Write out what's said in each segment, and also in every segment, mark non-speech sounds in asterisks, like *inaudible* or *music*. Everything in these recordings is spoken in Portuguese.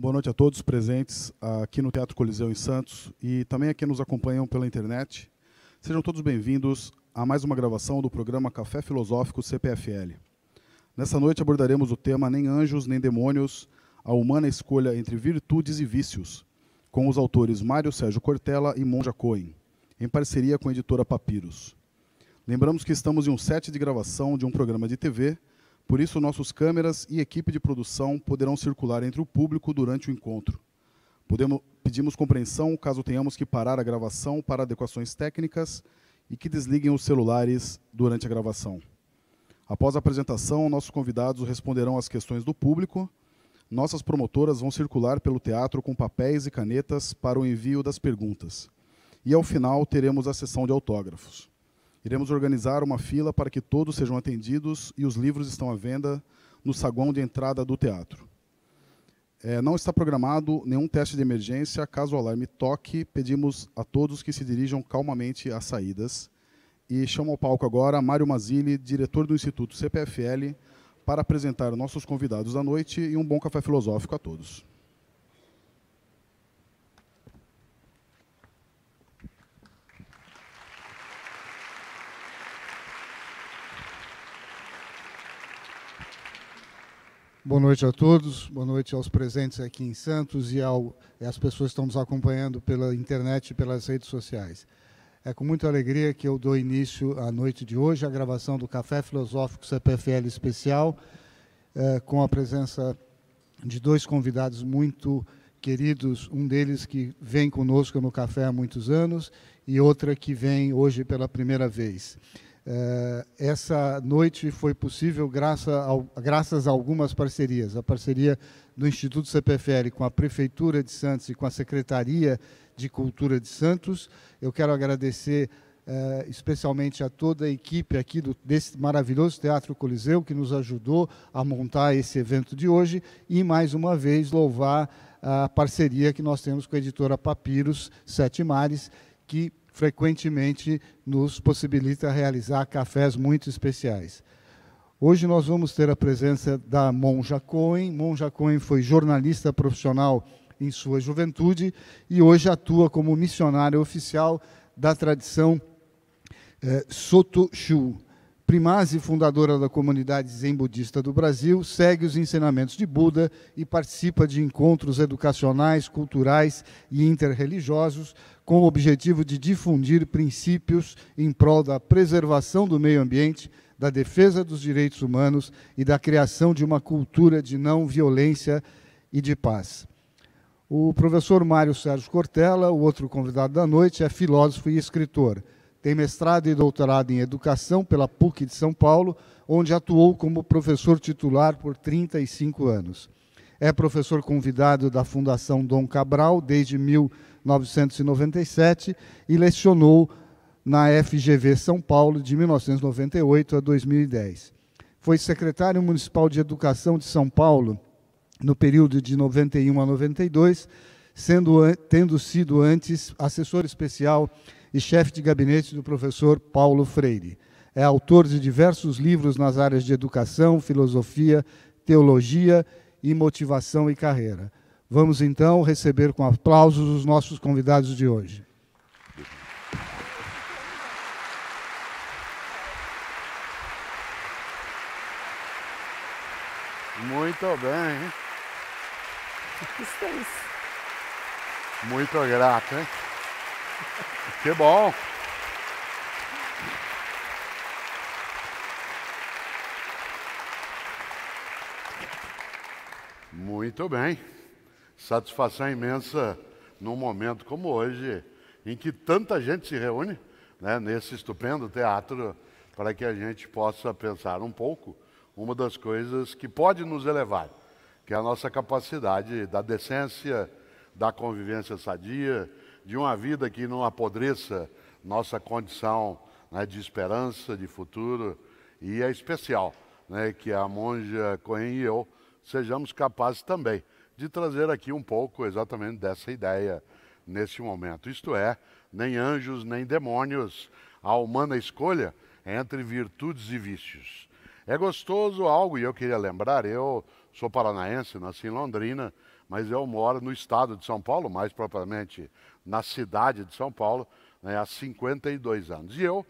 Boa noite a todos presentes aqui no Teatro Coliseu em Santos e também aqui nos acompanham pela internet. Sejam todos bem-vindos a mais uma gravação do programa Café Filosófico CPFL. Nessa noite abordaremos o tema Nem Anjos nem Demônios, a humana escolha entre virtudes e vícios, com os autores Mário Sérgio Cortella e Monja Cohen, em parceria com a editora Papiros. Lembramos que estamos em um set de gravação de um programa de TV por isso, nossos câmeras e equipe de produção poderão circular entre o público durante o encontro. Podemos, pedimos compreensão caso tenhamos que parar a gravação para adequações técnicas e que desliguem os celulares durante a gravação. Após a apresentação, nossos convidados responderão às questões do público. Nossas promotoras vão circular pelo teatro com papéis e canetas para o envio das perguntas. E ao final teremos a sessão de autógrafos. Iremos organizar uma fila para que todos sejam atendidos e os livros estão à venda no saguão de entrada do teatro. É, não está programado nenhum teste de emergência. Caso o alarme toque, pedimos a todos que se dirijam calmamente às saídas. E chamo ao palco agora Mário Mazili, diretor do Instituto CPFL, para apresentar nossos convidados da noite e um bom café filosófico a todos. Boa noite a todos, boa noite aos presentes aqui em Santos e, ao, e às pessoas que estão nos acompanhando pela internet e pelas redes sociais. É com muita alegria que eu dou início à noite de hoje, à gravação do Café Filosófico CPFL Especial, é, com a presença de dois convidados muito queridos, um deles que vem conosco no café há muitos anos e outra que vem hoje pela primeira vez. Eh, essa noite foi possível graças a, algumas parcerias. A parceria do Instituto CPFL com a Prefeitura de Santos e com a Secretaria de Cultura de Santos. Eu quero agradecer eh, especialmente a toda a equipe aqui do, desse maravilhoso Teatro Coliseu que nos ajudou a montar esse evento de hoje e, mais uma vez, louvar a parceria que nós temos com a editora Papiros Sete Mares, que frequentemente nos possibilita realizar cafés muito especiais. Hoje nós vamos ter a presença da Monja Cohen. Monja Cohen foi jornalista profissional em sua juventude e hoje atua como missionária oficial da tradição eh, Soto Shu. Primaz fundadora da comunidade Zen Budista do Brasil, segue os ensinamentos de Buda e participa de encontros educacionais, culturais e interreligiosos com o objetivo de difundir princípios em prol da preservação do meio ambiente, da defesa dos direitos humanos e da criação de uma cultura de não violência e de paz. O professor Mário Sérgio Cortella, o outro convidado da noite, é filósofo e escritor. Tem mestrado e doutorado em educação pela PUC de São Paulo, onde atuou como professor titular por 35 anos. É professor convidado da Fundação Dom Cabral desde 1990 1997 e lecionou na FGV São Paulo de 1998 a 2010. Foi secretário municipal de Educação de São Paulo no período de 91 a 92, sendo, tendo sido antes assessor especial e chefe de gabinete do professor Paulo Freire. É autor de diversos livros nas áreas de educação, filosofia, teologia e motivação e carreira. Vamos então receber com aplausos os nossos convidados de hoje. Muito bem. Muito grato, hein? Que bom. Muito bem. Satisfação imensa num momento como hoje, em que tanta gente se reúne né, nesse estupendo teatro, para que a gente possa pensar um pouco uma das coisas que pode nos elevar, que é a nossa capacidade da decência, da convivência sadia, de uma vida que não apodreça nossa condição né, de esperança, de futuro, e é especial né, que a monja Cohen e eu sejamos capazes também de trazer aqui um pouco exatamente dessa ideia nesse momento. Isto é, nem anjos nem demônios, a humana escolha entre virtudes e vícios. É gostoso algo, e eu queria lembrar, eu sou paranaense, nasci em Londrina, mas eu moro no estado de São Paulo, mais propriamente na cidade de São Paulo, né, há 52 anos. E eu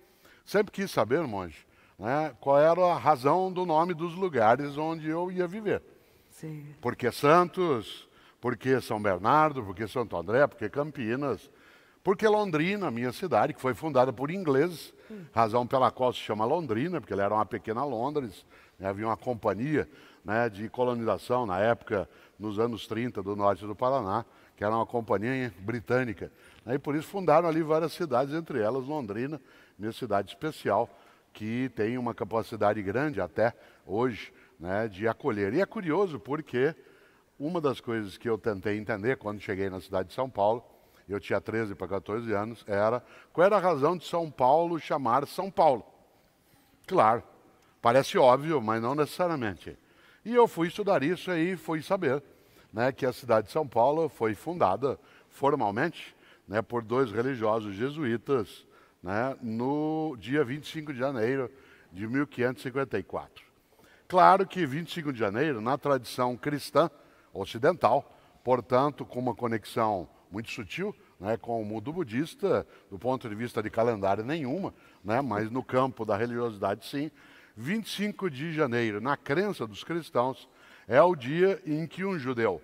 sempre quis saber, monge, né, qual era a razão do nome dos lugares onde eu ia viver. Sim. Por que Santos? Por que São Bernardo? Por que Santo André? Por que Campinas? Porque Londrina, minha cidade, que foi fundada por ingleses, razão pela qual se chama Londrina, porque ela era uma pequena Londres, né, havia uma companhia né, de colonização na época, nos anos 30, do norte do Paraná, que era uma companhia britânica. Né, e por isso fundaram ali várias cidades, entre elas Londrina, minha cidade especial, que tem uma capacidade grande até hoje né, de acolher. E é curioso porque uma das coisas que eu tentei entender quando cheguei na cidade de São Paulo, eu tinha 13 para 14 anos, era qual era a razão de São Paulo chamar São Paulo. Claro, parece óbvio, mas não necessariamente. E eu fui estudar isso e fui saber né, que a cidade de São Paulo foi fundada formalmente né, por dois religiosos jesuítas né, no dia 25 de janeiro de 1554. Claro que 25 de janeiro, na tradição cristã ocidental, portanto, com uma conexão muito sutil né, com o mundo budista, do ponto de vista de calendário nenhuma, né, mas no campo da religiosidade sim. 25 de janeiro, na crença dos cristãos, é o dia em que um judeu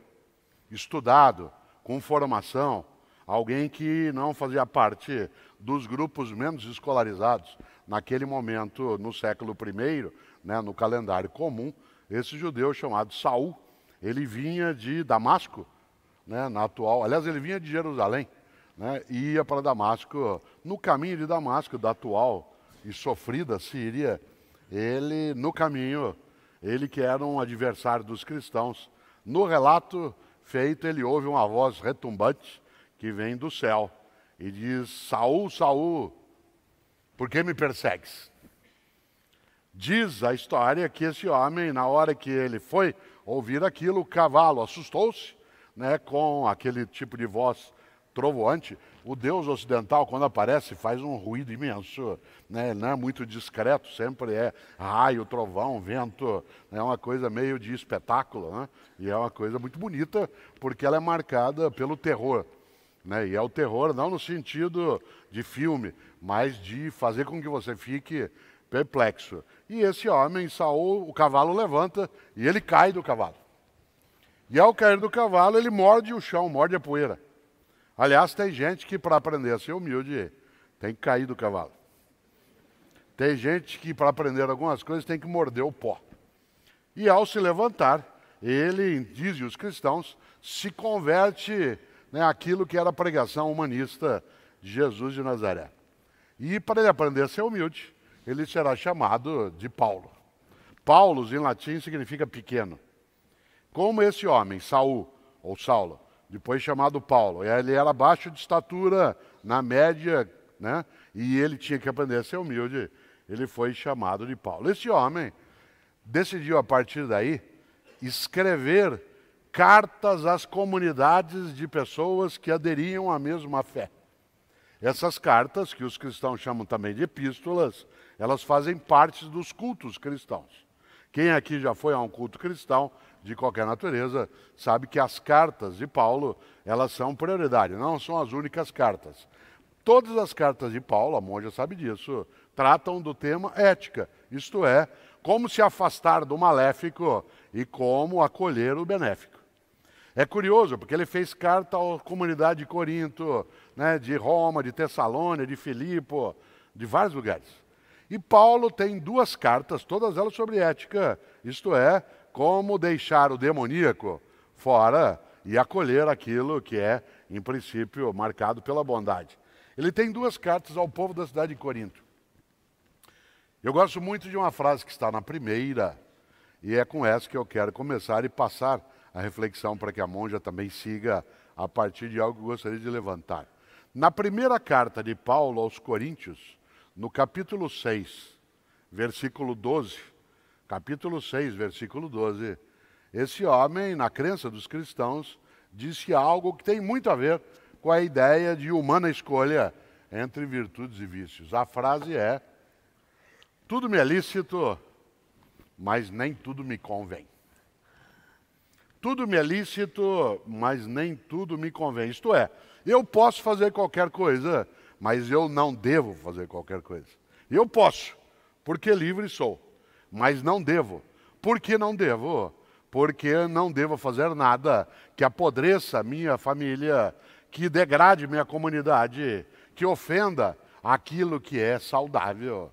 estudado, com formação, alguém que não fazia parte dos grupos menos escolarizados, naquele momento, no século I, né, no calendário comum, esse judeu chamado Saul, ele vinha de Damasco, né, na atual, aliás, ele vinha de Jerusalém, né, e ia para Damasco. No caminho de Damasco, da atual e sofrida Síria, ele, no caminho, ele que era um adversário dos cristãos, no relato feito, ele ouve uma voz retumbante que vem do céu e diz: Saul, Saul, por que me persegues? Diz a história que esse homem, na hora que ele foi ouvir aquilo, o cavalo assustou-se né, com aquele tipo de voz trovoante. O Deus ocidental, quando aparece, faz um ruído imenso, né? não é muito discreto, sempre é raio, trovão, vento, é uma coisa meio de espetáculo, né? e é uma coisa muito bonita, porque ela é marcada pelo terror. Né? E é o terror não no sentido de filme, mas de fazer com que você fique perplexo. E esse homem, Saul, o cavalo levanta e ele cai do cavalo. E ao cair do cavalo, ele morde o chão, morde a poeira. Aliás, tem gente que para aprender a ser humilde tem que cair do cavalo. Tem gente que para aprender algumas coisas tem que morder o pó. E ao se levantar, ele, dizem os cristãos, se converte né, que era a pregação humanista de Jesus de Nazaré. E para ele aprender a ser humilde, ele será chamado de Paulo. Paulos em latim significa pequeno. Como esse homem, Saul ou Saulo, depois chamado Paulo. Ele era baixo de estatura, na média, né? e ele tinha que aprender a ser humilde. Ele foi chamado de Paulo. Esse homem decidiu, a partir daí, escrever cartas às comunidades de pessoas que aderiam à mesma fé. Essas cartas, que os cristãos chamam também de epístolas, elas fazem parte dos cultos cristãos. Quem aqui já foi a um culto cristão de qualquer natureza, sabe que as cartas de Paulo, elas são prioridade, não são as únicas cartas. Todas as cartas de Paulo, a monja sabe disso, tratam do tema ética, isto é, como se afastar do maléfico e como acolher o benéfico. É curioso, porque ele fez carta à comunidade de Corinto, né, de Roma, de Tessalônia, de Filipe, de vários lugares. E Paulo tem duas cartas, todas elas sobre ética, isto é, como deixar o demoníaco fora e acolher aquilo que é, em princípio, marcado pela bondade. Ele tem duas cartas ao povo da cidade de Corinto. Eu gosto muito de uma frase que está na primeira, e é com essa que eu quero começar e passar a reflexão para que a monja também siga a partir de algo que eu gostaria de levantar. Na primeira carta de Paulo aos Coríntios, no capítulo 6, versículo 12, capítulo 6, versículo 12, esse homem, na crença dos cristãos, disse algo que tem muito a ver com a ideia de humana escolha entre virtudes e vícios. A frase é: Tudo me é lícito, mas nem tudo me convém. tudo me é lícito, mas nem tudo me convém. Isto é, eu posso fazer qualquer coisa, mas eu não devo fazer qualquer coisa. Eu posso, porque livre sou, mas não devo. Por que não devo? Porque não devo fazer nada que apodreça minha família, que degrade minha comunidade, que ofenda aquilo que é saudável.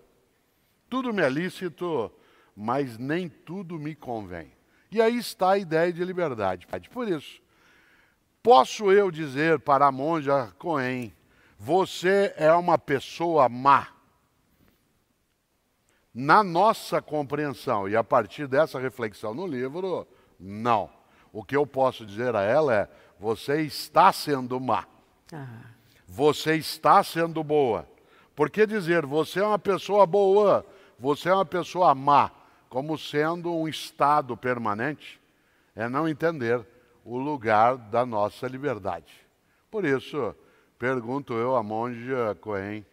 Tudo me é lícito, mas nem tudo me convém. E aí está a ideia de liberdade. Por isso, posso eu dizer para a monja Cohen, você é uma pessoa má. Na nossa compreensão e a partir dessa reflexão no livro, não. O que eu posso dizer a ela é: você está sendo má. Ah. Você está sendo boa. Por que dizer você é uma pessoa boa, você é uma pessoa má? como sendo um estado permanente, é não entender o lugar da nossa liberdade. Por isso, pergunto eu à monja Cohen,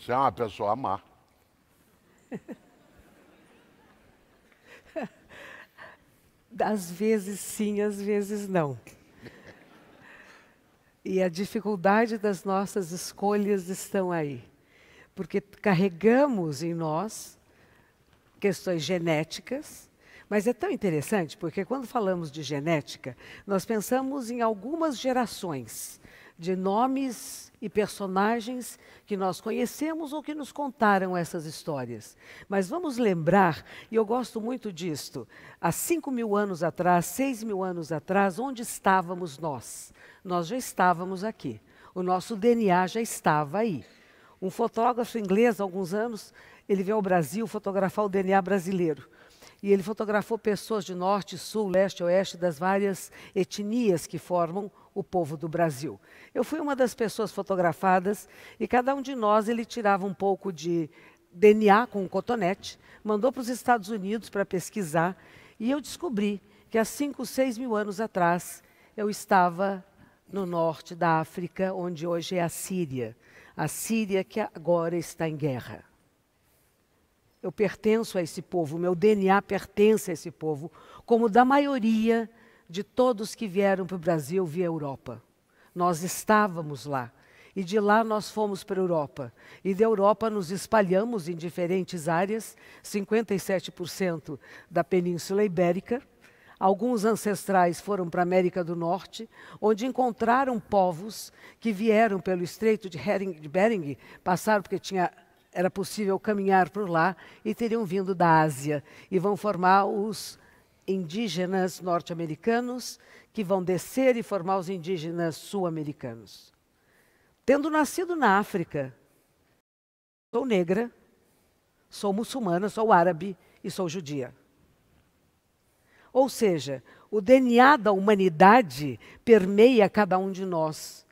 se é uma pessoa má. *laughs* Às vezes sim, às vezes não. E a dificuldade das nossas escolhas estão aí. Porque carregamos em nós questões genéticas, mas é tão interessante porque quando falamos de genética, nós pensamos em algumas gerações de nomes e personagens que nós conhecemos ou que nos contaram essas histórias. Mas vamos lembrar, e eu gosto muito disto, há cinco mil anos atrás, seis mil anos atrás, onde estávamos nós? Nós já estávamos aqui. O nosso DNA já estava aí. Um fotógrafo inglês, há alguns anos, ele veio ao Brasil fotografar o DNA brasileiro. E ele fotografou pessoas de norte, sul, leste, oeste, das várias etnias que formam o povo do Brasil. Eu fui uma das pessoas fotografadas e cada um de nós ele tirava um pouco de DNA com um cotonete, mandou para os Estados Unidos para pesquisar e eu descobri que há 5, 6 mil anos atrás eu estava no norte da África, onde hoje é a Síria. A Síria que agora está em guerra. Eu pertenço a esse povo, meu DNA pertence a esse povo, como da maioria de todos que vieram para o Brasil via Europa. Nós estávamos lá. E de lá nós fomos para a Europa. E da Europa nos espalhamos em diferentes áreas 57% da Península Ibérica. Alguns ancestrais foram para a América do Norte, onde encontraram povos que vieram pelo Estreito de Bering, passaram porque tinha era possível caminhar por lá e teriam vindo da Ásia e vão formar os indígenas norte-americanos que vão descer e formar os indígenas sul-americanos. Tendo nascido na África, sou negra, sou muçulmana, sou árabe e sou judia. Ou seja, o DNA da humanidade permeia cada um de nós.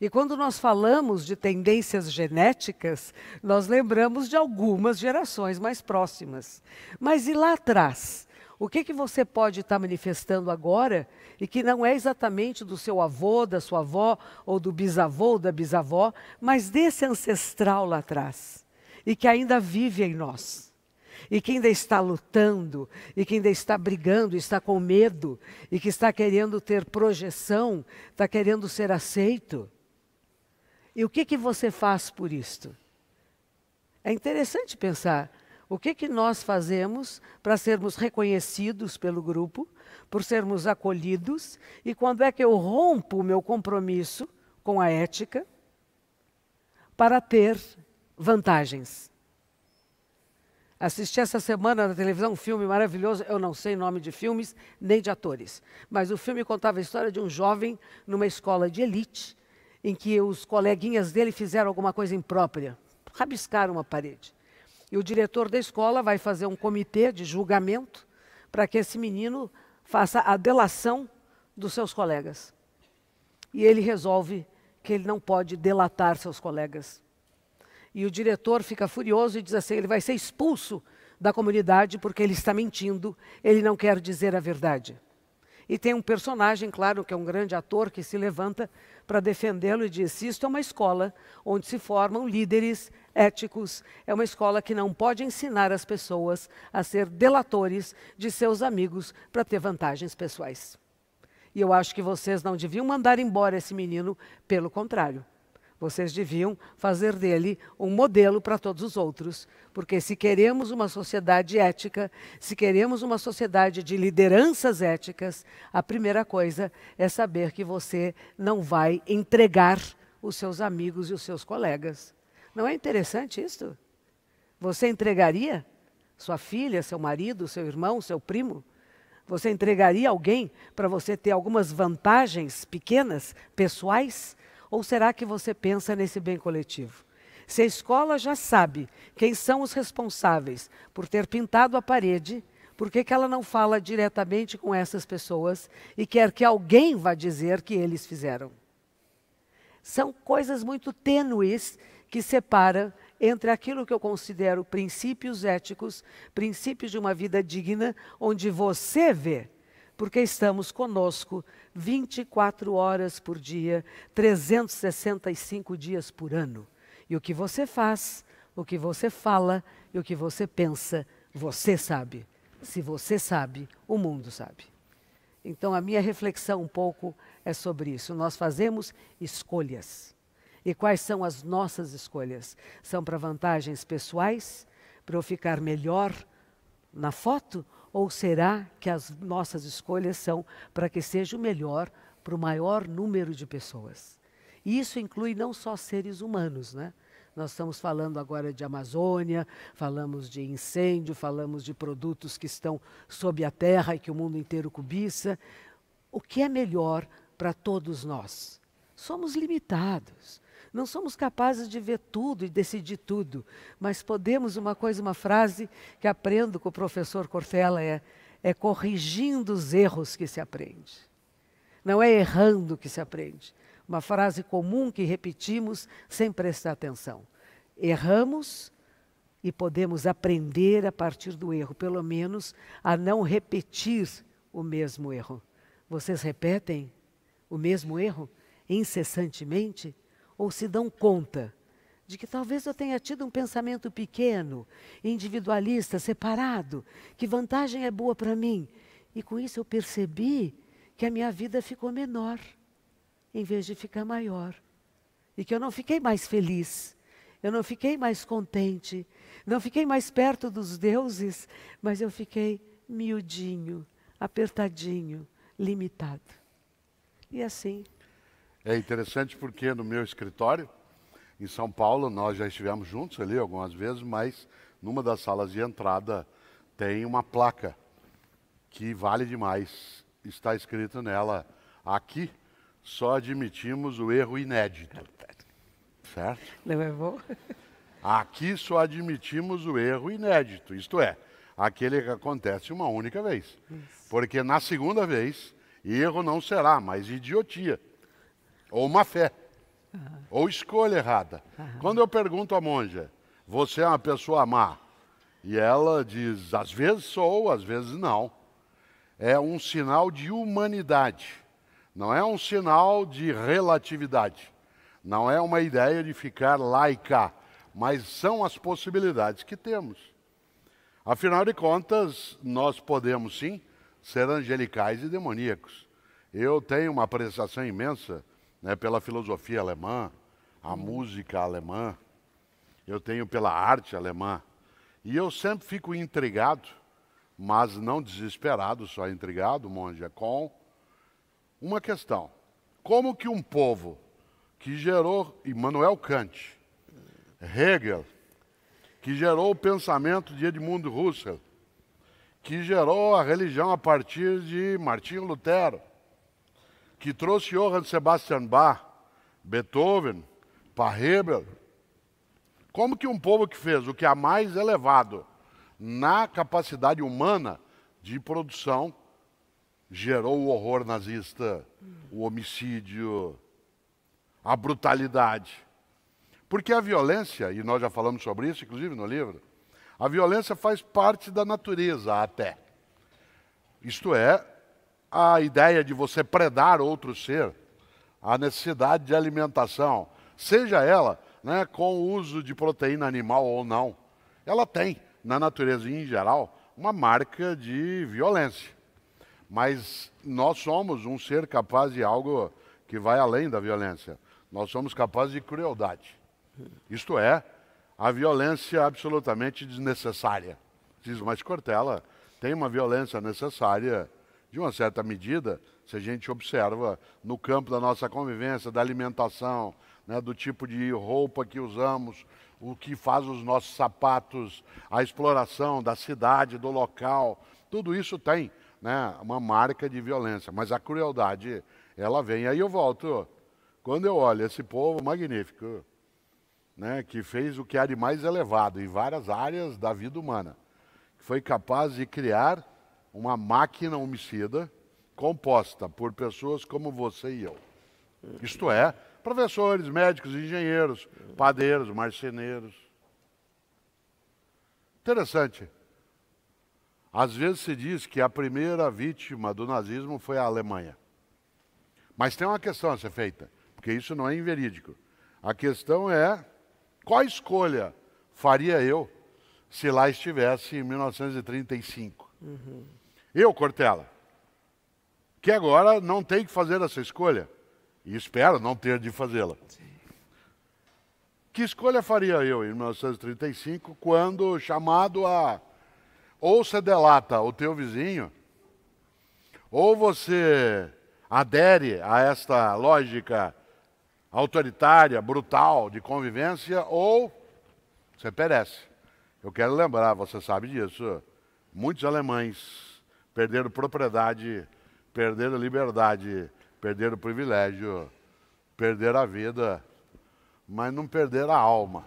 E quando nós falamos de tendências genéticas, nós lembramos de algumas gerações mais próximas. Mas e lá atrás? O que, que você pode estar manifestando agora e que não é exatamente do seu avô, da sua avó, ou do bisavô ou da bisavó, mas desse ancestral lá atrás e que ainda vive em nós? e que ainda está lutando, e que ainda está brigando, está com medo, e que está querendo ter projeção, está querendo ser aceito. E o que, que você faz por isto? É interessante pensar o que, que nós fazemos para sermos reconhecidos pelo grupo, por sermos acolhidos, e quando é que eu rompo o meu compromisso com a ética para ter vantagens. Assisti essa semana na televisão um filme maravilhoso, eu não sei nome de filmes nem de atores, mas o filme contava a história de um jovem numa escola de elite em que os coleguinhas dele fizeram alguma coisa imprópria, rabiscaram uma parede. E o diretor da escola vai fazer um comitê de julgamento para que esse menino faça a delação dos seus colegas. E ele resolve que ele não pode delatar seus colegas. E o diretor fica furioso e diz assim: ele vai ser expulso da comunidade porque ele está mentindo, ele não quer dizer a verdade. E tem um personagem, claro, que é um grande ator, que se levanta para defendê-lo e diz: Isto é uma escola onde se formam líderes éticos, é uma escola que não pode ensinar as pessoas a ser delatores de seus amigos para ter vantagens pessoais. E eu acho que vocês não deviam mandar embora esse menino, pelo contrário. Vocês deviam fazer dele um modelo para todos os outros, porque se queremos uma sociedade ética, se queremos uma sociedade de lideranças éticas, a primeira coisa é saber que você não vai entregar os seus amigos e os seus colegas. Não é interessante isso? Você entregaria sua filha, seu marido, seu irmão, seu primo? Você entregaria alguém para você ter algumas vantagens pequenas, pessoais? Ou será que você pensa nesse bem coletivo? Se a escola já sabe quem são os responsáveis por ter pintado a parede, por que, que ela não fala diretamente com essas pessoas e quer que alguém vá dizer que eles fizeram? São coisas muito tênues que separam entre aquilo que eu considero princípios éticos, princípios de uma vida digna, onde você vê porque estamos conosco 24 horas por dia, 365 dias por ano. E o que você faz, o que você fala e o que você pensa, você sabe. Se você sabe, o mundo sabe. Então a minha reflexão um pouco é sobre isso. Nós fazemos escolhas. E quais são as nossas escolhas? São para vantagens pessoais, para eu ficar melhor na foto ou será que as nossas escolhas são para que seja o melhor para o maior número de pessoas? E isso inclui não só seres humanos, né? Nós estamos falando agora de Amazônia, falamos de incêndio, falamos de produtos que estão sob a terra e que o mundo inteiro cobiça. O que é melhor para todos nós? Somos limitados. Não somos capazes de ver tudo e decidir tudo, mas podemos, uma coisa, uma frase que aprendo com o professor Cortella é, é corrigindo os erros que se aprende. Não é errando que se aprende. Uma frase comum que repetimos sem prestar atenção. Erramos e podemos aprender a partir do erro, pelo menos a não repetir o mesmo erro. Vocês repetem o mesmo erro incessantemente? Ou se dão conta de que talvez eu tenha tido um pensamento pequeno, individualista, separado, que vantagem é boa para mim. E com isso eu percebi que a minha vida ficou menor, em vez de ficar maior. E que eu não fiquei mais feliz, eu não fiquei mais contente, não fiquei mais perto dos deuses, mas eu fiquei miudinho, apertadinho, limitado. E assim é interessante porque no meu escritório, em São Paulo, nós já estivemos juntos ali algumas vezes, mas numa das salas de entrada tem uma placa que vale demais. Está escrito nela: aqui só admitimos o erro inédito. Certo? Não é bom? Aqui só admitimos o erro inédito, isto é, aquele que acontece uma única vez. Isso. Porque na segunda vez, erro não será, mas idiotia ou má fé, uhum. ou escolha errada. Uhum. Quando eu pergunto à monja, você é uma pessoa má? E ela diz, às vezes sou, às vezes não. É um sinal de humanidade, não é um sinal de relatividade. Não é uma ideia de ficar lá e cá, mas são as possibilidades que temos. Afinal de contas, nós podemos sim ser angelicais e demoníacos. Eu tenho uma apreciação imensa né, pela filosofia alemã, a uhum. música alemã, eu tenho pela arte alemã. E eu sempre fico intrigado, mas não desesperado, só intrigado, monja, com uma questão. Como que um povo que gerou Immanuel Kant, Hegel, que gerou o pensamento de Edmundo Husserl, que gerou a religião a partir de Martinho Lutero, que trouxe Johann Sebastian Bach, Beethoven, Pachelbel. Como que um povo que fez o que há mais elevado na capacidade humana de produção gerou o horror nazista, o homicídio, a brutalidade. Porque a violência, e nós já falamos sobre isso, inclusive no livro, a violência faz parte da natureza até. Isto é, a ideia de você predar outro ser, a necessidade de alimentação, seja ela né, com o uso de proteína animal ou não, ela tem, na natureza em geral, uma marca de violência. Mas nós somos um ser capaz de algo que vai além da violência. Nós somos capazes de crueldade. Isto é, a violência absolutamente desnecessária. Diz mais Cortella, tem uma violência necessária de uma certa medida, se a gente observa no campo da nossa convivência, da alimentação, né, do tipo de roupa que usamos, o que faz os nossos sapatos, a exploração da cidade, do local, tudo isso tem né, uma marca de violência, mas a crueldade, ela vem. Aí eu volto, quando eu olho esse povo magnífico, né, que fez o que há de mais elevado em várias áreas da vida humana, que foi capaz de criar uma máquina homicida composta por pessoas como você e eu. Isto é, professores, médicos, engenheiros, padeiros, marceneiros. Interessante. Às vezes se diz que a primeira vítima do nazismo foi a Alemanha. Mas tem uma questão a ser feita, porque isso não é inverídico. A questão é qual escolha faria eu se lá estivesse em 1935? Uhum. Eu, Cortella, que agora não tem que fazer essa escolha, e espero não ter de fazê-la. Que escolha faria eu em 1935 quando chamado a ou você delata o teu vizinho, ou você adere a esta lógica autoritária, brutal de convivência, ou você perece. Eu quero lembrar, você sabe disso, muitos alemães perderam propriedade, perderam liberdade, perderam privilégio, perderam a vida, mas não perderam a alma.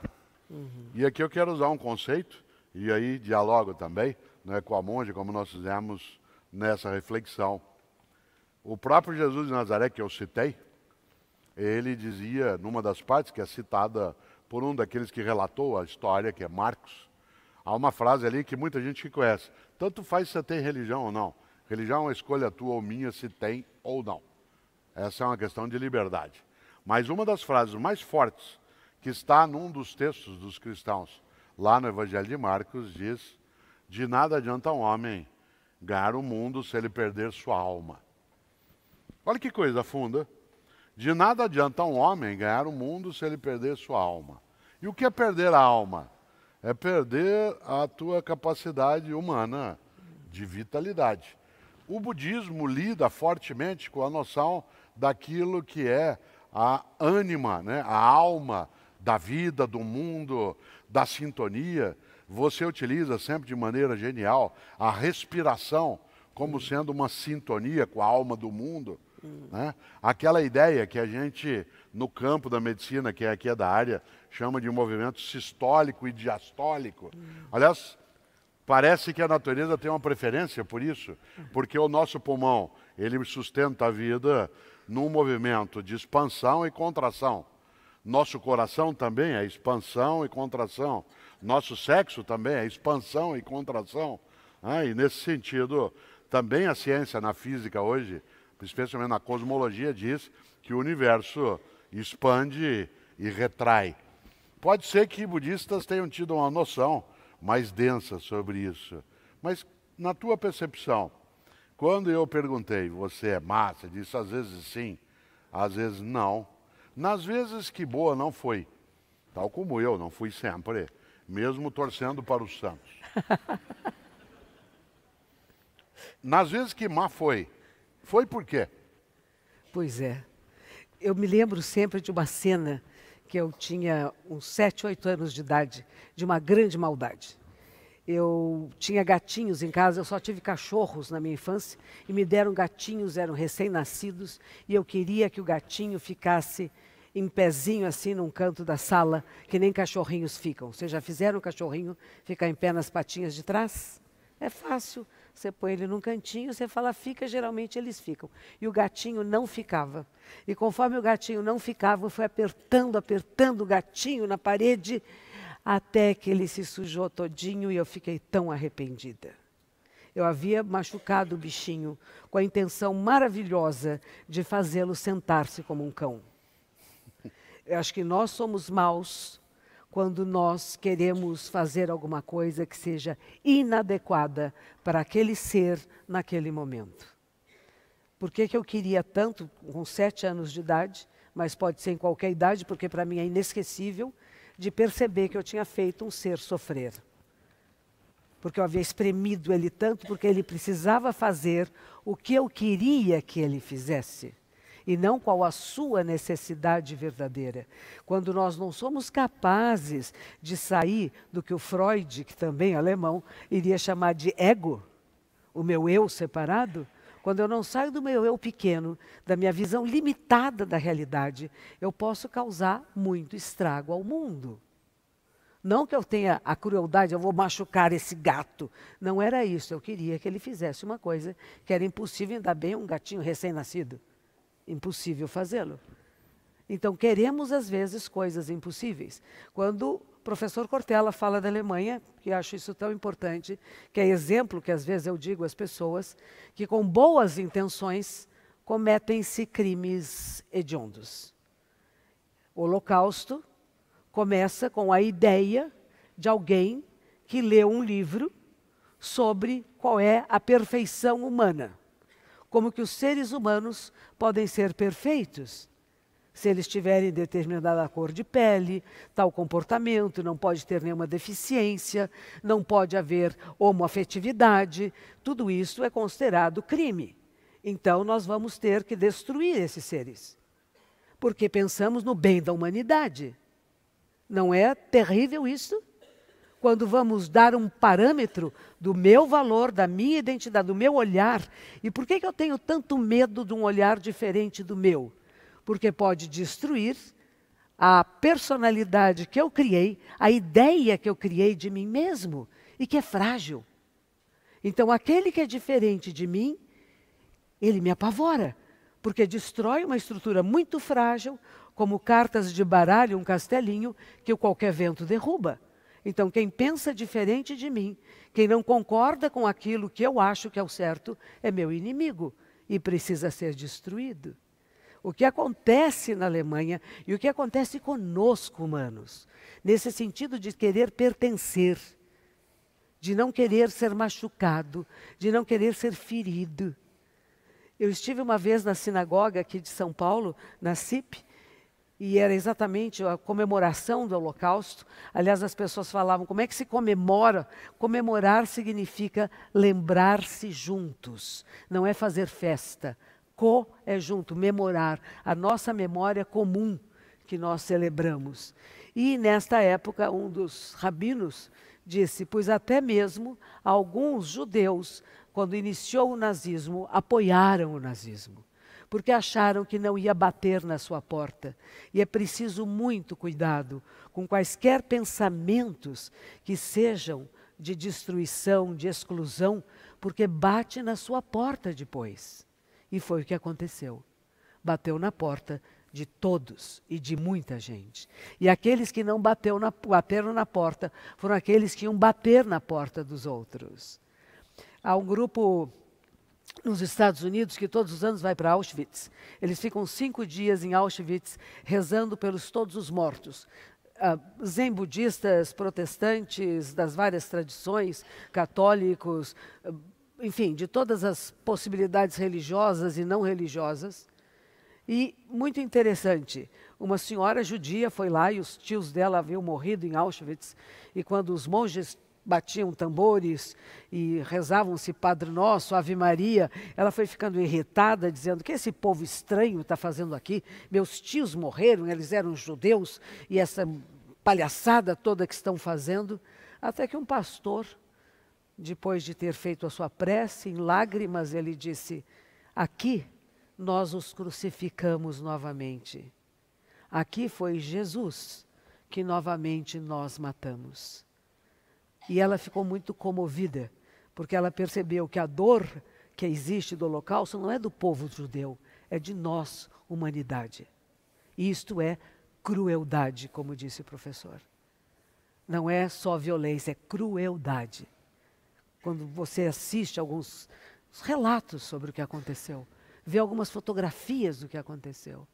Uhum. E aqui eu quero usar um conceito, e aí dialogo também né, com a monja, como nós fizemos nessa reflexão. O próprio Jesus de Nazaré, que eu citei, ele dizia, numa das partes que é citada por um daqueles que relatou a história, que é Marcos, há uma frase ali que muita gente conhece. Tanto faz se você tem religião ou não. Religião é uma escolha tua ou minha, se tem ou não. Essa é uma questão de liberdade. Mas uma das frases mais fortes que está num dos textos dos cristãos, lá no Evangelho de Marcos, diz: De nada adianta um homem ganhar o mundo se ele perder sua alma. Olha que coisa funda. De nada adianta um homem ganhar o mundo se ele perder sua alma. E o que é perder a alma? É perder a tua capacidade humana de vitalidade. O budismo lida fortemente com a noção daquilo que é a ânima, né? a alma da vida, do mundo, da sintonia. Você utiliza sempre de maneira genial a respiração como sendo uma sintonia com a alma do mundo. Né? Aquela ideia que a gente, no campo da medicina, que é aqui é da área, chama de movimento sistólico e diastólico. Aliás, parece que a natureza tem uma preferência por isso, porque o nosso pulmão, ele sustenta a vida num movimento de expansão e contração. Nosso coração também é expansão e contração. Nosso sexo também é expansão e contração. Ah, e nesse sentido, também a ciência na física hoje especialmente na cosmologia, diz que o universo expande e retrai. Pode ser que budistas tenham tido uma noção mais densa sobre isso, mas na tua percepção, quando eu perguntei, você é massa? Disse às vezes sim, às vezes não. Nas vezes que boa não foi, tal como eu, não fui sempre, mesmo torcendo para os santos. *laughs* Nas vezes que má foi, foi por quê? Pois é. Eu me lembro sempre de uma cena que eu tinha uns 7, 8 anos de idade, de uma grande maldade. Eu tinha gatinhos em casa, eu só tive cachorros na minha infância, e me deram gatinhos, eram recém-nascidos, e eu queria que o gatinho ficasse em pezinho assim num canto da sala, que nem cachorrinhos ficam. Vocês já fizeram o cachorrinho ficar em pé nas patinhas de trás? É fácil. Você põe ele num cantinho, você fala fica, geralmente eles ficam. E o gatinho não ficava. E conforme o gatinho não ficava, eu fui apertando, apertando o gatinho na parede, até que ele se sujou todinho e eu fiquei tão arrependida. Eu havia machucado o bichinho com a intenção maravilhosa de fazê-lo sentar-se como um cão. Eu acho que nós somos maus quando nós queremos fazer alguma coisa que seja inadequada para aquele ser naquele momento. Por que, que eu queria tanto, com sete anos de idade, mas pode ser em qualquer idade, porque para mim é inesquecível, de perceber que eu tinha feito um ser sofrer. Porque eu havia espremido ele tanto, porque ele precisava fazer o que eu queria que ele fizesse e não qual a sua necessidade verdadeira. Quando nós não somos capazes de sair do que o Freud, que também é alemão, iria chamar de ego, o meu eu separado, quando eu não saio do meu eu pequeno, da minha visão limitada da realidade, eu posso causar muito estrago ao mundo. Não que eu tenha a crueldade, eu vou machucar esse gato. Não era isso. Eu queria que ele fizesse uma coisa que era impossível, ainda bem um gatinho recém-nascido impossível fazê-lo. Então, queremos às vezes coisas impossíveis. Quando o professor Cortella fala da Alemanha, que acho isso tão importante, que é exemplo que às vezes eu digo às pessoas, que com boas intenções cometem-se crimes hediondos. O Holocausto começa com a ideia de alguém que lê um livro sobre qual é a perfeição humana como que os seres humanos podem ser perfeitos. Se eles tiverem determinada cor de pele, tal comportamento, não pode ter nenhuma deficiência, não pode haver homoafetividade, tudo isso é considerado crime. Então nós vamos ter que destruir esses seres. Porque pensamos no bem da humanidade. Não é terrível isso? Quando vamos dar um parâmetro do meu valor, da minha identidade, do meu olhar. E por que, que eu tenho tanto medo de um olhar diferente do meu? Porque pode destruir a personalidade que eu criei, a ideia que eu criei de mim mesmo e que é frágil. Então, aquele que é diferente de mim, ele me apavora, porque destrói uma estrutura muito frágil, como cartas de baralho, um castelinho, que qualquer vento derruba. Então, quem pensa diferente de mim, quem não concorda com aquilo que eu acho que é o certo, é meu inimigo e precisa ser destruído. O que acontece na Alemanha e o que acontece conosco, humanos, nesse sentido de querer pertencer, de não querer ser machucado, de não querer ser ferido. Eu estive uma vez na sinagoga aqui de São Paulo, na CIP, e era exatamente a comemoração do Holocausto. Aliás, as pessoas falavam: como é que se comemora? Comemorar significa lembrar-se juntos, não é fazer festa. Co é junto, memorar, a nossa memória comum que nós celebramos. E nesta época, um dos rabinos disse: pois até mesmo alguns judeus, quando iniciou o nazismo, apoiaram o nazismo porque acharam que não ia bater na sua porta. E é preciso muito cuidado com quaisquer pensamentos que sejam de destruição, de exclusão, porque bate na sua porta depois. E foi o que aconteceu. Bateu na porta de todos e de muita gente. E aqueles que não bateu na, bateram na porta foram aqueles que iam bater na porta dos outros. Há um grupo nos Estados Unidos, que todos os anos vai para Auschwitz. Eles ficam cinco dias em Auschwitz rezando pelos todos os mortos. Uh, zen budistas, protestantes, das várias tradições, católicos, uh, enfim, de todas as possibilidades religiosas e não religiosas. E muito interessante, uma senhora judia foi lá e os tios dela haviam morrido em Auschwitz. E quando os monges batiam tambores e rezavam-se Padre Nosso, Ave Maria. Ela foi ficando irritada, dizendo: que esse povo estranho está fazendo aqui? Meus tios morreram, eles eram judeus, e essa palhaçada toda que estão fazendo. Até que um pastor, depois de ter feito a sua prece, em lágrimas, ele disse: Aqui nós os crucificamos novamente. Aqui foi Jesus que novamente nós matamos. E ela ficou muito comovida, porque ela percebeu que a dor que existe do Holocausto não é do povo judeu, é de nós, humanidade. E isto é crueldade, como disse o professor. Não é só violência, é crueldade. quando você assiste alguns relatos sobre o que aconteceu, vê algumas fotografias do que aconteceu.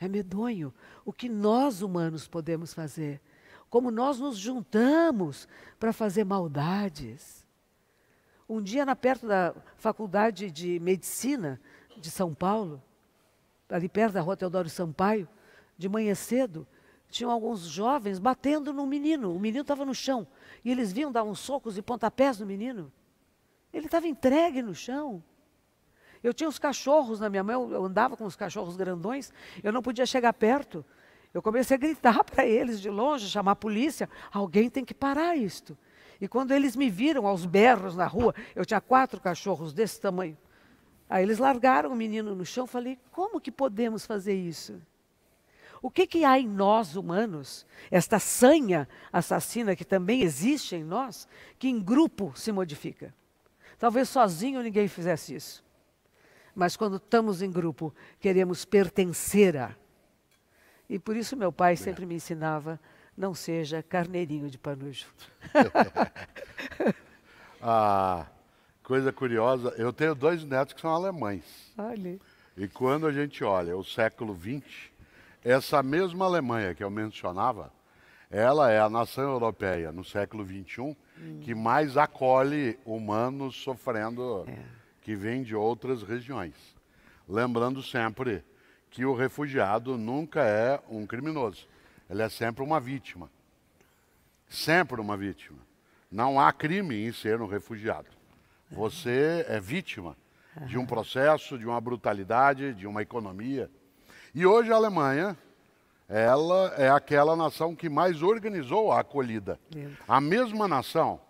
É medonho o que nós humanos podemos fazer, como nós nos juntamos para fazer maldades. Um dia, na perto da Faculdade de Medicina de São Paulo, ali perto da Rua Teodoro Sampaio, de manhã cedo, tinham alguns jovens batendo no menino. O menino estava no chão. E eles vinham dar uns socos e pontapés no menino. Ele estava entregue no chão. Eu tinha os cachorros na minha mão, eu andava com os cachorros grandões, eu não podia chegar perto. Eu comecei a gritar para eles de longe, chamar a polícia. Alguém tem que parar isto. E quando eles me viram aos berros na rua, eu tinha quatro cachorros desse tamanho. Aí eles largaram o menino no chão. Falei: como que podemos fazer isso? O que, que há em nós humanos, esta sanha assassina que também existe em nós, que em grupo se modifica? Talvez sozinho ninguém fizesse isso. Mas quando estamos em grupo, queremos pertencer a. E por isso meu pai sempre me ensinava: não seja carneirinho de panujo. *laughs* ah, coisa curiosa, eu tenho dois netos que são alemães. Olha. E quando a gente olha o século XX, essa mesma Alemanha que eu mencionava, ela é a nação europeia no século XXI hum. que mais acolhe humanos sofrendo, é. que vêm de outras regiões. Lembrando sempre que o refugiado nunca é um criminoso, ele é sempre uma vítima. Sempre uma vítima. Não há crime em ser um refugiado. Você é vítima de um processo, de uma brutalidade, de uma economia e hoje a Alemanha, ela é aquela nação que mais organizou a acolhida. A mesma nação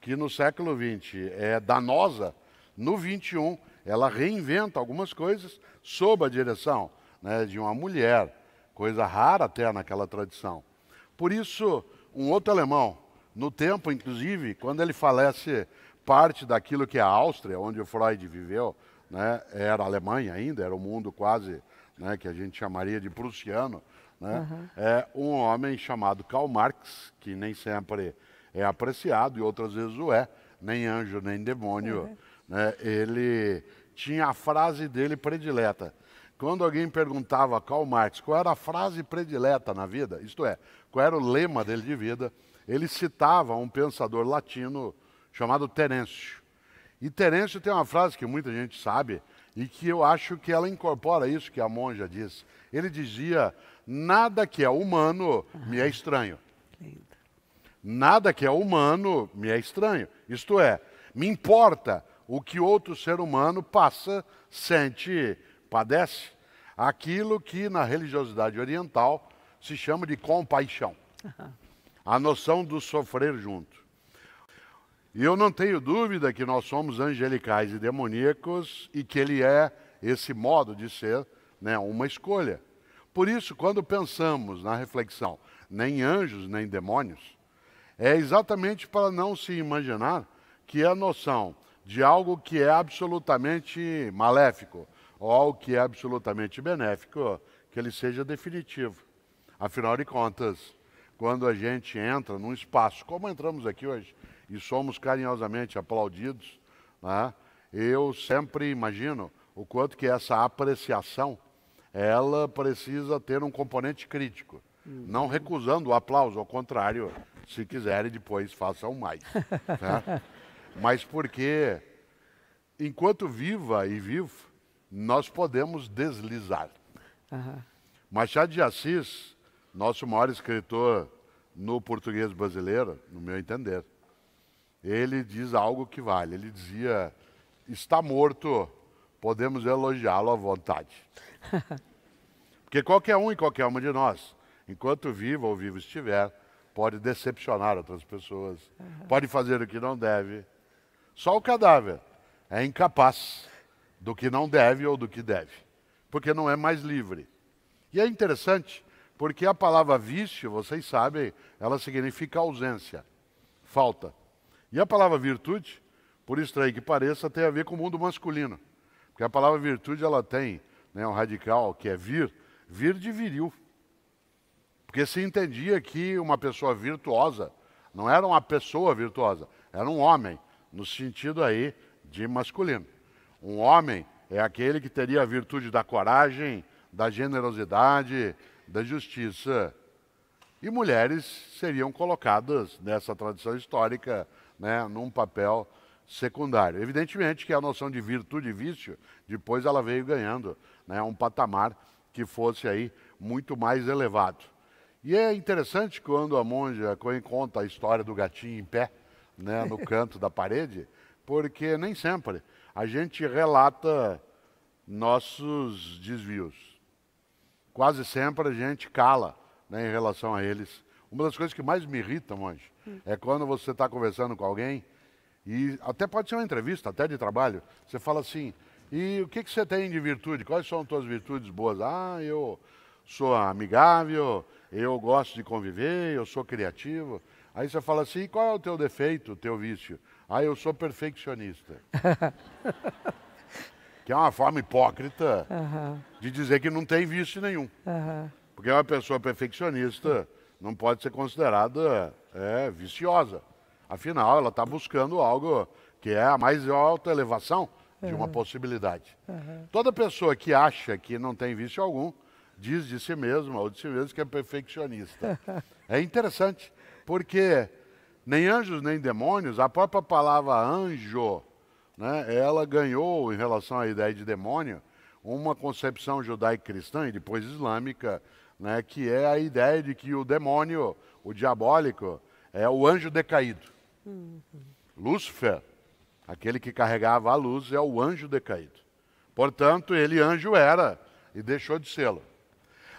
que no século XX é danosa, no XXI ela reinventa algumas coisas sob a direção né, de uma mulher, coisa rara até naquela tradição. Por isso, um outro alemão, no tempo, inclusive, quando ele falece parte daquilo que é a Áustria, onde o Freud viveu, né, era a Alemanha ainda, era o mundo quase né, que a gente chamaria de prussiano, né, uhum. é um homem chamado Karl Marx, que nem sempre é apreciado e outras vezes o é, nem anjo nem demônio. Uhum. Né, ele tinha a frase dele predileta. Quando alguém perguntava a Karl Marx qual era a frase predileta na vida, isto é, qual era o lema dele de vida, ele citava um pensador latino chamado Terêncio. E Terêncio tem uma frase que muita gente sabe, e que eu acho que ela incorpora isso que a monja disse. Ele dizia: nada que é humano me é estranho. Nada que é humano me é estranho. Isto é, me importa o que outro ser humano passa, sente, padece. Aquilo que na religiosidade oriental se chama de compaixão. A noção do sofrer junto. E eu não tenho dúvida que nós somos angelicais e demoníacos e que ele é esse modo de ser, né, uma escolha. Por isso, quando pensamos na reflexão, nem anjos nem demônios, é exatamente para não se imaginar que a noção de algo que é absolutamente maléfico ou algo que é absolutamente benéfico, que ele seja definitivo. Afinal de contas, quando a gente entra num espaço, como entramos aqui hoje, e somos carinhosamente aplaudidos, né? eu sempre imagino o quanto que essa apreciação ela precisa ter um componente crítico, uhum. não recusando o aplauso, ao contrário, se quiserem depois façam mais. né? *laughs* Mas porque enquanto viva e vivo, nós podemos deslizar. Uhum. Machado de Assis, nosso maior escritor no português brasileiro, no meu entender, ele diz algo que vale. Ele dizia: está morto, podemos elogiá-lo à vontade. *laughs* Porque qualquer um e qualquer uma de nós, enquanto vivo ou vivo estiver, pode decepcionar outras pessoas, uhum. pode fazer o que não deve. Só o cadáver é incapaz do que não deve ou do que deve, porque não é mais livre. E é interessante, porque a palavra vício, vocês sabem, ela significa ausência, falta. E a palavra virtude, por estranho que pareça, tem a ver com o mundo masculino. Porque a palavra virtude ela tem né, um radical que é vir, vir de viril. Porque se entendia que uma pessoa virtuosa não era uma pessoa virtuosa, era um homem no sentido aí de masculino. Um homem é aquele que teria a virtude da coragem, da generosidade, da justiça. E mulheres seriam colocadas nessa tradição histórica, né, num papel secundário. Evidentemente que a noção de virtude e vício, depois ela veio ganhando né, um patamar que fosse aí muito mais elevado. E é interessante quando a monja conta a história do gatinho em pé, né, no *laughs* canto da parede, porque nem sempre a gente relata nossos desvios. Quase sempre a gente cala né, em relação a eles. Uma das coisas que mais me irrita, monge, é quando você está conversando com alguém e até pode ser uma entrevista, até de trabalho, você fala assim, e o que, que você tem de virtude? Quais são as suas virtudes boas? Ah, eu sou amigável, eu gosto de conviver, eu sou criativo. Aí você fala assim, qual é o teu defeito, o teu vício? Ah, eu sou perfeccionista. *laughs* que é uma forma hipócrita uhum. de dizer que não tem vício nenhum. Uhum. Porque uma pessoa perfeccionista não pode ser considerada é, viciosa. Afinal, ela está buscando algo que é a mais alta elevação de uma possibilidade. Toda pessoa que acha que não tem vício algum, diz de si mesma ou de si mesmo que é perfeccionista. *laughs* é interessante, porque nem anjos nem demônios, a própria palavra anjo, né, ela ganhou, em relação à ideia de demônio, uma concepção judaico-cristã e depois islâmica, né, que é a ideia de que o demônio, o diabólico, é o anjo decaído. Uhum. Lúcifer, aquele que carregava a luz, é o anjo decaído. Portanto, ele anjo era e deixou de sê-lo.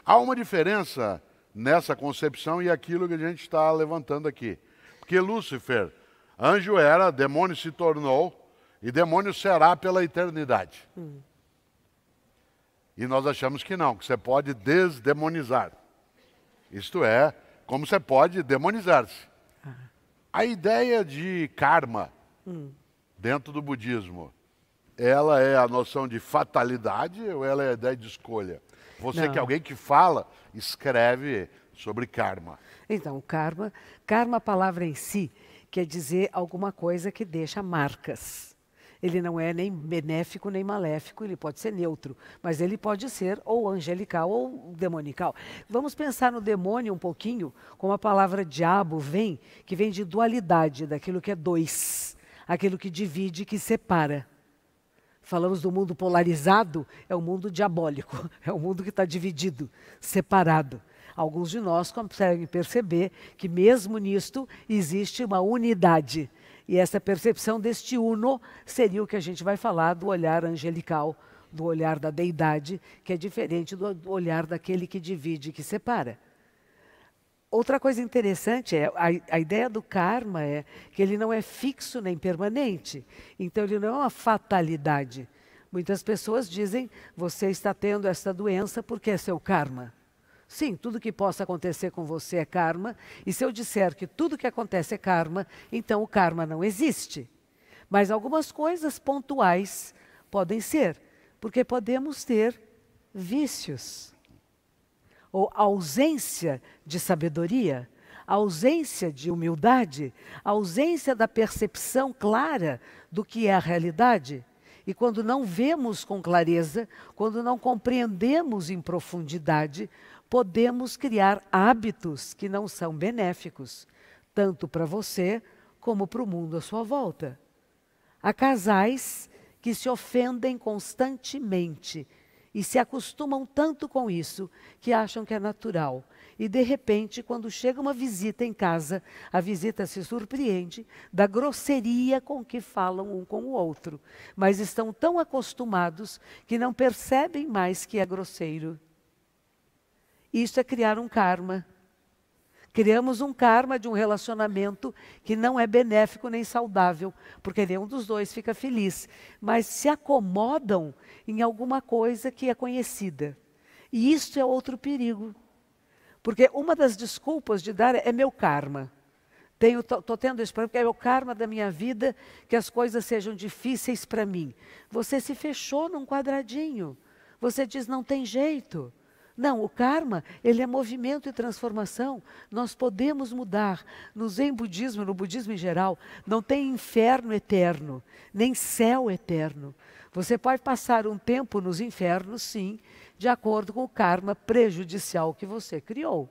Há uma diferença nessa concepção e aquilo que a gente está levantando aqui. Porque Lúcifer, anjo era, demônio se tornou, e demônio será pela eternidade. Hum. E nós achamos que não, que você pode desdemonizar. Isto é, como você pode demonizar-se. Ah. A ideia de karma, hum. dentro do budismo, ela é a noção de fatalidade ou ela é a ideia de escolha? Você Não. que é alguém que fala, escreve sobre karma. Então, karma, karma, a palavra em si, quer dizer alguma coisa que deixa marcas. Ele não é nem benéfico nem maléfico, ele pode ser neutro, mas ele pode ser ou angelical ou demonical. Vamos pensar no demônio um pouquinho, como a palavra diabo vem, que vem de dualidade, daquilo que é dois, aquilo que divide, que separa falamos do mundo polarizado, é o mundo diabólico, *laughs* é o mundo que está dividido, separado. Alguns de nós conseguem perceber que, mesmo nisto, existe uma unidade. E essa percepção deste uno seria o que a gente vai falar do olhar angelical, do olhar da deidade, que é diferente do olhar daquele que divide, que separa. Outra coisa interessante é a, a, ideia do karma é que ele não é fixo nem permanente. Então ele não é uma fatalidade. Muitas pessoas dizem você está tendo essa doença porque é seu karma. Sim, tudo que possa acontecer com você é karma. E se eu disser que tudo que acontece é karma, então o karma não existe. Mas algumas coisas pontuais podem ser, porque podemos ter vícios ou ausência de sabedoria, ausência de humildade, ausência da percepção clara do que é a realidade. E quando não vemos com clareza, quando não compreendemos em profundidade, podemos criar hábitos que não são benéficos, tanto para você como para o mundo à sua volta. Há casais que se ofendem constantemente e se acostumam tanto com isso que acham que é natural. E de repente, quando chega uma visita em casa, a visita se surpreende da grosseria com que falam um com o outro, mas estão tão acostumados que não percebem mais que é grosseiro. Isso é criar um karma. Criamos um karma de um relacionamento que não é benéfico nem saudável, porque nenhum dos dois fica feliz, mas se acomodam em alguma coisa que é conhecida. E isso é outro perigo. Porque uma das desculpas de dar é meu karma. Estou tendo isso porque é o karma da minha vida que as coisas sejam difíceis para mim. Você se fechou num quadradinho. Você diz, não tem jeito. Não, o karma, ele é movimento e transformação. Nós podemos mudar. No Zen budismo, no budismo em geral, não tem inferno eterno, nem céu eterno. Você pode passar um tempo nos infernos, sim, de acordo com o karma prejudicial que você criou.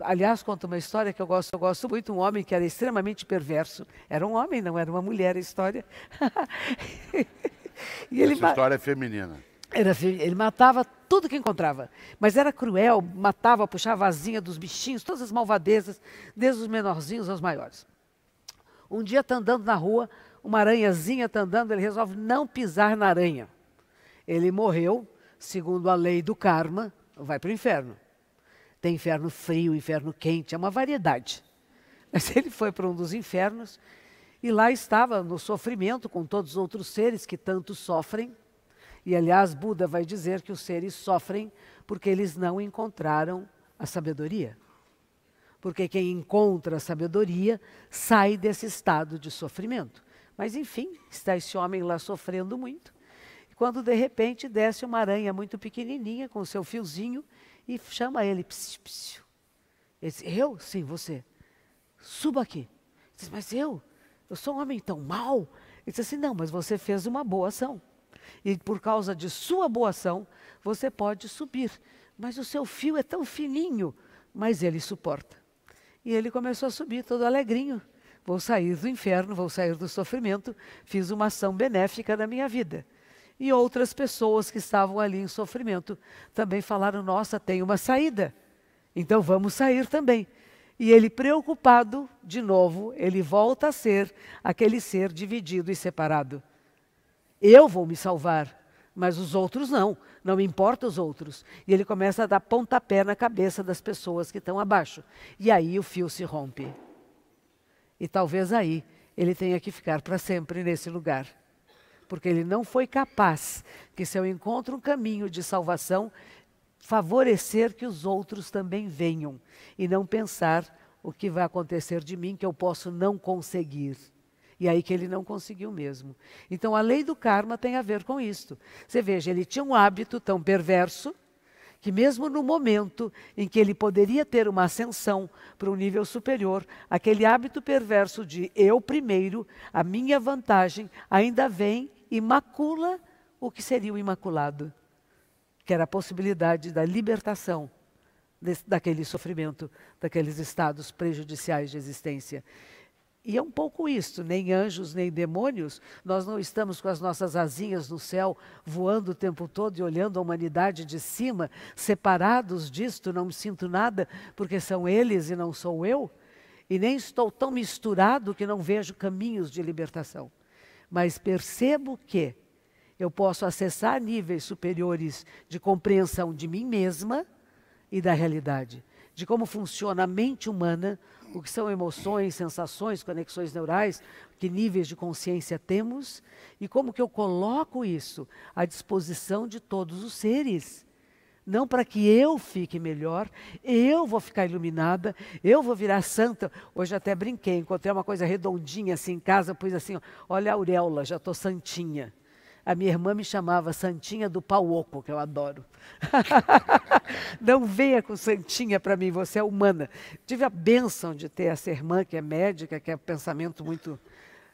Aliás, conta uma história que eu gosto, eu gosto muito, um homem que era extremamente perverso. Era um homem, não era uma mulher a história. *laughs* e ele Essa história é feminina. Era, ele matava tudo que encontrava. Mas era cruel, matava, puxava a asinha dos bichinhos, todas as malvadezas, desde os menorzinhos aos maiores. Um dia está andando na rua, uma aranhazinha está andando, ele resolve não pisar na aranha. Ele morreu, segundo a lei do karma, vai para o inferno. Tem inferno frio, inferno quente, é uma variedade. *laughs* Mas ele foi para um dos infernos e lá estava no sofrimento com todos os outros seres que tanto sofrem. E aliás, Buda vai dizer que os seres sofrem porque eles não encontraram a sabedoria. Porque quem encontra a sabedoria sai desse estado de sofrimento. Mas enfim, está esse homem lá sofrendo muito. Quando de repente desce uma aranha muito pequenininha com seu fiozinho e chama ele. Psiu. Ele diz, eu? Sim, você. Suba aqui. Ele diz, mas eu? Eu sou um homem tão mau? Ele diz assim, não, mas você fez uma boa ação. E por causa de sua boa ação, você pode subir. Mas o seu fio é tão fininho, mas ele suporta. E ele começou a subir todo alegrinho. Vou sair do inferno, vou sair do sofrimento, fiz uma ação benéfica na minha vida. E outras pessoas que estavam ali em sofrimento também falaram: Nossa, tem uma saída, então vamos sair também. E ele, preocupado, de novo, ele volta a ser aquele ser dividido e separado. Eu vou me salvar, mas os outros não, não me importa os outros. E ele começa a dar pontapé na cabeça das pessoas que estão abaixo. E aí o fio se rompe. E talvez aí ele tenha que ficar para sempre nesse lugar. Porque ele não foi capaz que, se eu encontro um caminho de salvação, favorecer que os outros também venham e não pensar o que vai acontecer de mim que eu posso não conseguir. E aí que ele não conseguiu mesmo. Então a lei do karma tem a ver com isto. Você veja, ele tinha um hábito tão perverso que mesmo no momento em que ele poderia ter uma ascensão para um nível superior, aquele hábito perverso de eu primeiro, a minha vantagem, ainda vem e macula o que seria o imaculado, que era a possibilidade da libertação desse, daquele sofrimento, daqueles estados prejudiciais de existência. E é um pouco isso, nem anjos, nem demônios, nós não estamos com as nossas asinhas no céu, voando o tempo todo e olhando a humanidade de cima, separados disto, não me sinto nada, porque são eles e não sou eu, e nem estou tão misturado que não vejo caminhos de libertação. Mas percebo que eu posso acessar níveis superiores de compreensão de mim mesma e da realidade, de como funciona a mente humana o que são emoções, sensações, conexões neurais, que níveis de consciência temos e como que eu coloco isso à disposição de todos os seres. Não para que eu fique melhor, eu vou ficar iluminada, eu vou virar santa. Hoje até brinquei, encontrei uma coisa redondinha assim em casa, pus assim, olha a auréola, já estou santinha. A minha irmã me chamava Santinha do Pau Oco, que eu adoro. *laughs* Não venha com Santinha para mim, você é humana. Tive a bênção de ter essa irmã que é médica, que é pensamento muito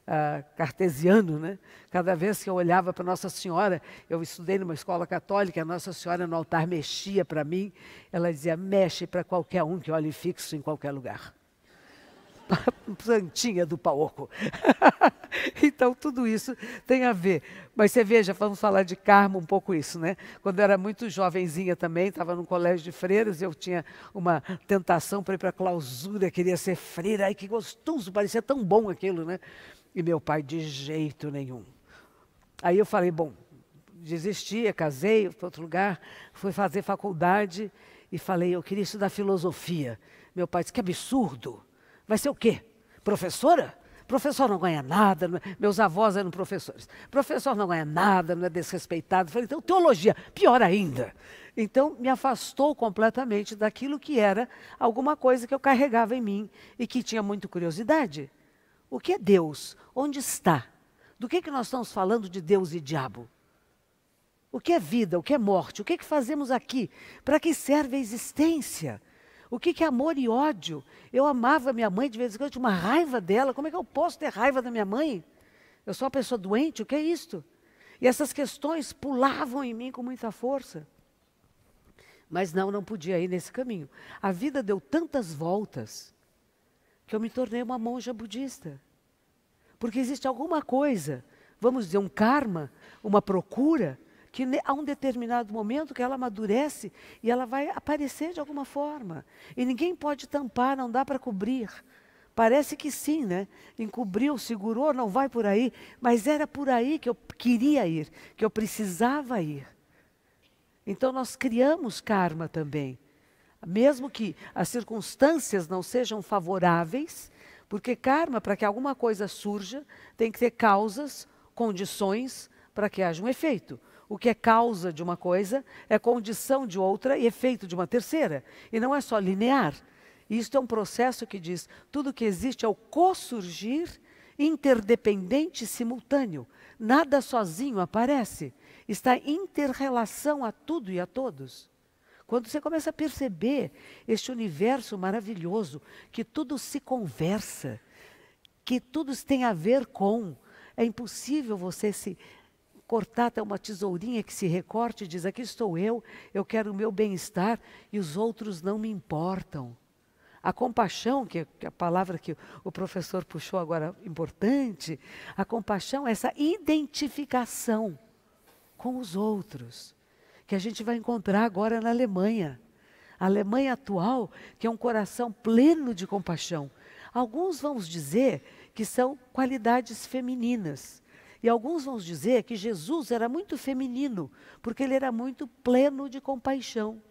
uh, cartesiano, né? Cada vez que eu olhava para Nossa Senhora, eu estudei numa escola católica, a Nossa Senhora no altar mexia para mim, ela dizia: mexe para qualquer um que olhe fixo em qualquer lugar. *laughs* plantinha do paoco. *laughs* então, tudo isso tem a ver. Mas você veja, vamos falar de karma um pouco isso, né? Quando eu era muito jovenzinha também, estava no colégio de freiras, eu tinha uma tentação para ir para a clausura, queria ser freira, ai que gostoso, parecia tão bom aquilo, né? E meu pai, de jeito nenhum. Aí eu falei, bom, desisti, casei para outro lugar, fui fazer faculdade e falei, eu queria estudar filosofia. Meu pai disse, que absurdo. Vai ser o quê? Professora? Professor não ganha nada, não é... meus avós eram professores. Professor não ganha nada, não é desrespeitado. Falei, então, teologia, pior ainda. Então, me afastou completamente daquilo que era alguma coisa que eu carregava em mim e que tinha muita curiosidade. O que é Deus? Onde está? Do que, que nós estamos falando de Deus e diabo? O que é vida? O que é morte? O que, é que fazemos aqui? Para que serve a existência? O que, que é amor e ódio? Eu amava minha mãe, de vez em quando eu tinha uma raiva dela. Como é que eu posso ter raiva da minha mãe? Eu sou uma pessoa doente? O que é isto? E essas questões pulavam em mim com muita força. Mas não, não podia ir nesse caminho. A vida deu tantas voltas que eu me tornei uma monja budista. Porque existe alguma coisa, vamos dizer, um karma, uma procura, que a um determinado momento que ela amadurece e ela vai aparecer de alguma forma. E ninguém pode tampar, não dá para cobrir. Parece que sim, né? Encobriu, segurou, não vai por aí, mas era por aí que eu queria ir, que eu precisava ir. Então nós criamos karma também. Mesmo que as circunstâncias não sejam favoráveis, porque karma, para que alguma coisa surja, tem que ter causas, condições para que haja um efeito. O que é causa de uma coisa é condição de outra e efeito de uma terceira. E não é só linear. Isto é um processo que diz tudo que existe é o co-surgir interdependente e simultâneo. Nada sozinho aparece. Está interrelação a tudo e a todos. Quando você começa a perceber este universo maravilhoso, que tudo se conversa, que tudo tem a ver com, é impossível você se cortar até uma tesourinha que se recorte e diz: Aqui estou eu, eu quero o meu bem-estar e os outros não me importam. A compaixão, que é a palavra que o professor puxou agora importante, a compaixão é essa identificação com os outros, que a gente vai encontrar agora na Alemanha. A Alemanha atual, que é um coração pleno de compaixão. Alguns vamos dizer que são qualidades femininas. E alguns vão dizer que Jesus era muito feminino, porque ele era muito pleno de compaixão.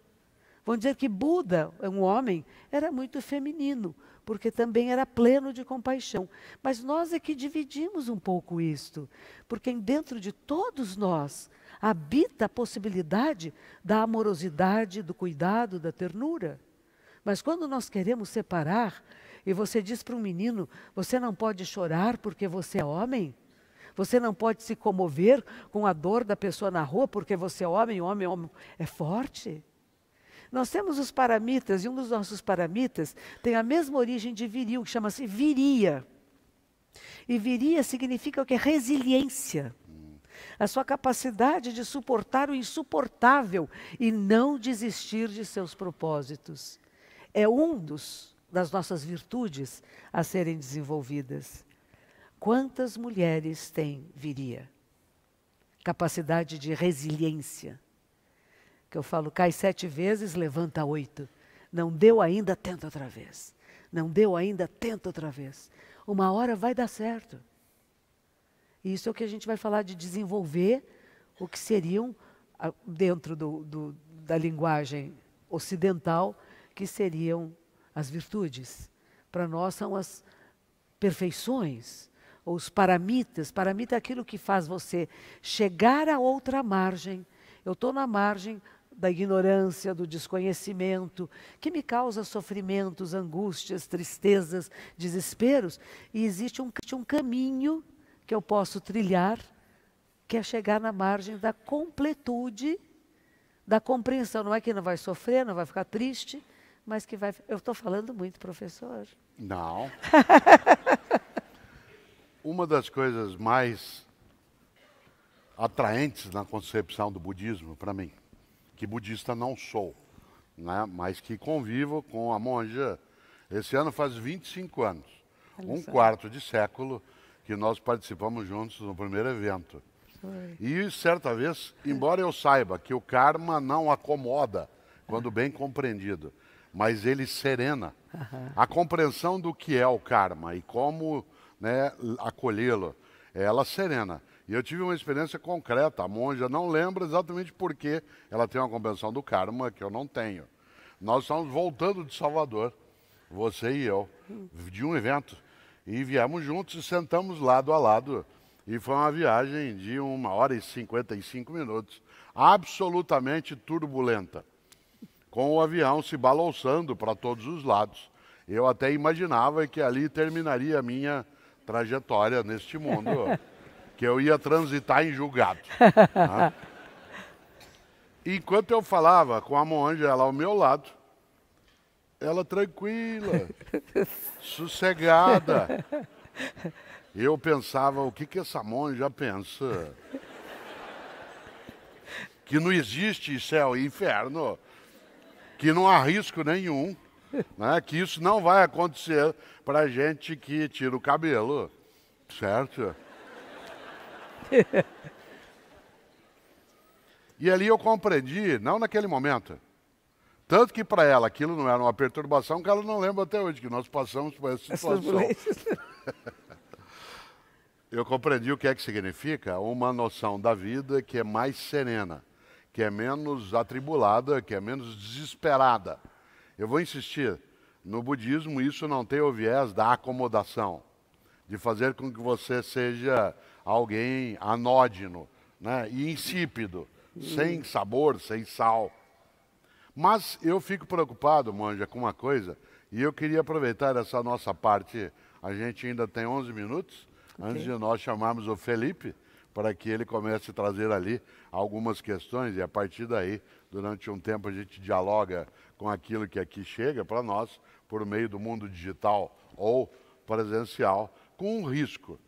Vão dizer que Buda, um homem, era muito feminino, porque também era pleno de compaixão. Mas nós é que dividimos um pouco isto, porque dentro de todos nós habita a possibilidade da amorosidade, do cuidado, da ternura. Mas quando nós queremos separar, e você diz para um menino: você não pode chorar porque você é homem, você não pode se comover com a dor da pessoa na rua porque você é homem, homem, homem é forte. Nós temos os paramitas, e um dos nossos paramitas tem a mesma origem de viril, que chama-se viria. E viria significa o que? Resiliência. A sua capacidade de suportar o insuportável e não desistir de seus propósitos. É um dos das nossas virtudes a serem desenvolvidas. Quantas mulheres têm viria? Capacidade de resiliência. Que eu falo, cai sete vezes, levanta oito. Não deu ainda, tenta outra vez. Não deu ainda, tenta outra vez. Uma hora vai dar certo. Isso é o que a gente vai falar de desenvolver o que seriam, dentro do, do, da linguagem ocidental, que seriam as virtudes. Para nós são as perfeições, ou os paramitas. Paramita é aquilo que faz você chegar a outra margem. Eu estou na margem da ignorância, do desconhecimento, que me causa sofrimentos, angústias, tristezas, desesperos. E existe um, um caminho que eu posso trilhar, que é chegar na margem da completude, da compreensão. Não é que não vai sofrer, não vai ficar triste, mas que vai. Eu estou falando muito, professor. Não. *laughs* Uma das coisas mais atraentes na concepção do budismo para mim, que budista não sou, né, mas que convivo com a monja. Esse ano faz 25 anos, um quarto de século que nós participamos juntos no primeiro evento. Foi. E certa vez, embora eu saiba que o karma não acomoda quando bem compreendido, mas ele serena. A compreensão do que é o karma e como né, acolhê-lo. Ela serena. E eu tive uma experiência concreta. A monja não lembra exatamente por que ela tem uma compreensão do karma que eu não tenho. Nós estamos voltando de Salvador, você e eu, de um evento. E viemos juntos e sentamos lado a lado. E foi uma viagem de uma hora e 55 minutos, absolutamente turbulenta, com o avião se balançando para todos os lados. Eu até imaginava que ali terminaria a minha trajetória neste mundo, *laughs* que eu ia transitar em julgado. Né? *laughs* Enquanto eu falava com a monja, ela ao meu lado, ela tranquila, *laughs* sossegada. Eu pensava, o que, que essa monja pensa? Que não existe céu e inferno, que não há risco nenhum, *laughs* né? que isso não vai acontecer para gente que tira o cabelo, certo? *laughs* E ali eu compreendi, não naquele momento. Tanto que para ela aquilo não era uma perturbação que ela não lembra até hoje, que nós passamos por essa situação. *laughs* eu compreendi o que é que significa uma noção da vida que é mais serena, que é menos atribulada, que é menos desesperada. Eu vou insistir, no budismo isso não tem o viés da acomodação, de fazer com que você seja alguém anódino né, e insípido sem sabor, sem sal. Mas eu fico preocupado, Manja, com uma coisa, e eu queria aproveitar essa nossa parte, a gente ainda tem 11 minutos, okay. antes de nós chamarmos o Felipe, para que ele comece a trazer ali algumas questões, e a partir daí, durante um tempo, a gente dialoga com aquilo que aqui chega para nós, por meio do mundo digital ou presencial, com um risco.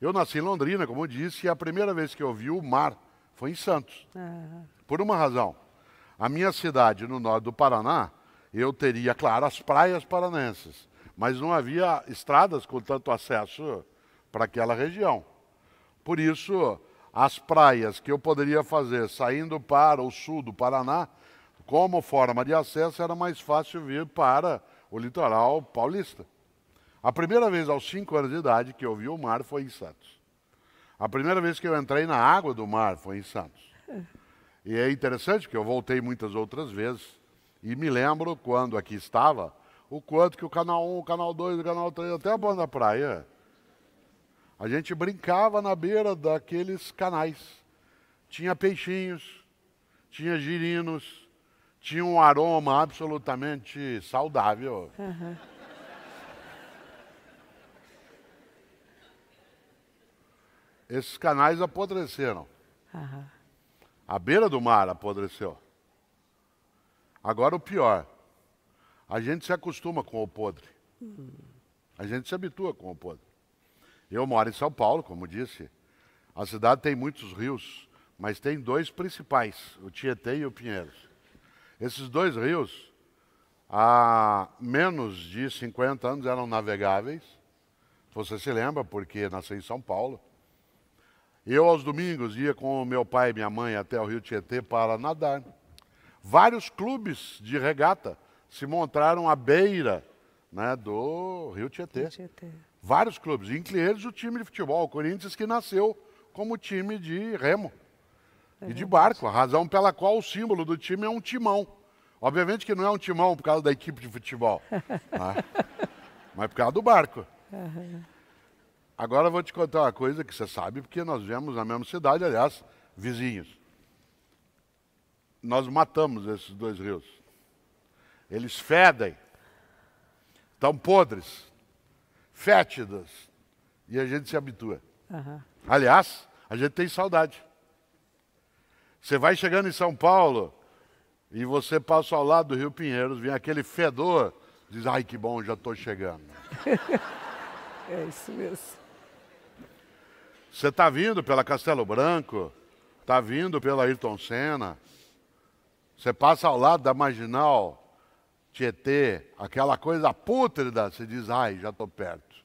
Eu nasci em Londrina, como eu disse, e a primeira vez que eu vi o mar foi em Santos. Uhum. Por uma razão. A minha cidade, no norte do Paraná, eu teria, claro, as praias paranenses, mas não havia estradas com tanto acesso para aquela região. Por isso, as praias que eu poderia fazer saindo para o sul do Paraná, como forma de acesso, era mais fácil vir para o litoral paulista. A primeira vez aos cinco anos de idade que eu vi o mar foi em Santos. A primeira vez que eu entrei na água do mar foi em Santos. E é interessante porque eu voltei muitas outras vezes e me lembro quando aqui estava o quanto que o canal 1, o canal 2, o canal 3, até a banda da praia, a gente brincava na beira daqueles canais. Tinha peixinhos, tinha girinos, tinha um aroma absolutamente saudável. Uhum. esses canais apodreceram. Uhum. A beira do mar apodreceu. Agora o pior, a gente se acostuma com o podre. Uhum. A gente se habitua com o podre. Eu moro em São Paulo, como disse. A cidade tem muitos rios, mas tem dois principais, o Tietê e o Pinheiros. Esses dois rios, há menos de 50 anos, eram navegáveis. Você se lembra, porque nasceu em São Paulo. Eu, aos domingos, ia com meu pai e minha mãe até o Rio Tietê para nadar. Vários clubes de regata se montaram à beira né, do Rio Tietê. Tietê. Vários clubes, entre eles o time de futebol, o Corinthians, que nasceu como time de remo é e de barco, a razão pela qual o símbolo do time é um timão. Obviamente que não é um timão por causa da equipe de futebol, né? *laughs* mas por causa do barco. Uhum. Agora eu vou te contar uma coisa que você sabe, porque nós vivemos na mesma cidade, aliás, vizinhos. Nós matamos esses dois rios. Eles fedem, estão podres, fétidos, e a gente se habitua. Uhum. Aliás, a gente tem saudade. Você vai chegando em São Paulo e você passa ao lado do Rio Pinheiros, vem aquele fedor, diz, ai que bom, já estou chegando. *laughs* é isso mesmo. Você está vindo pela Castelo Branco, está vindo pela Ayrton Senna, você passa ao lado da Marginal, Tietê, aquela coisa pútrida, você diz, ai, já estou perto.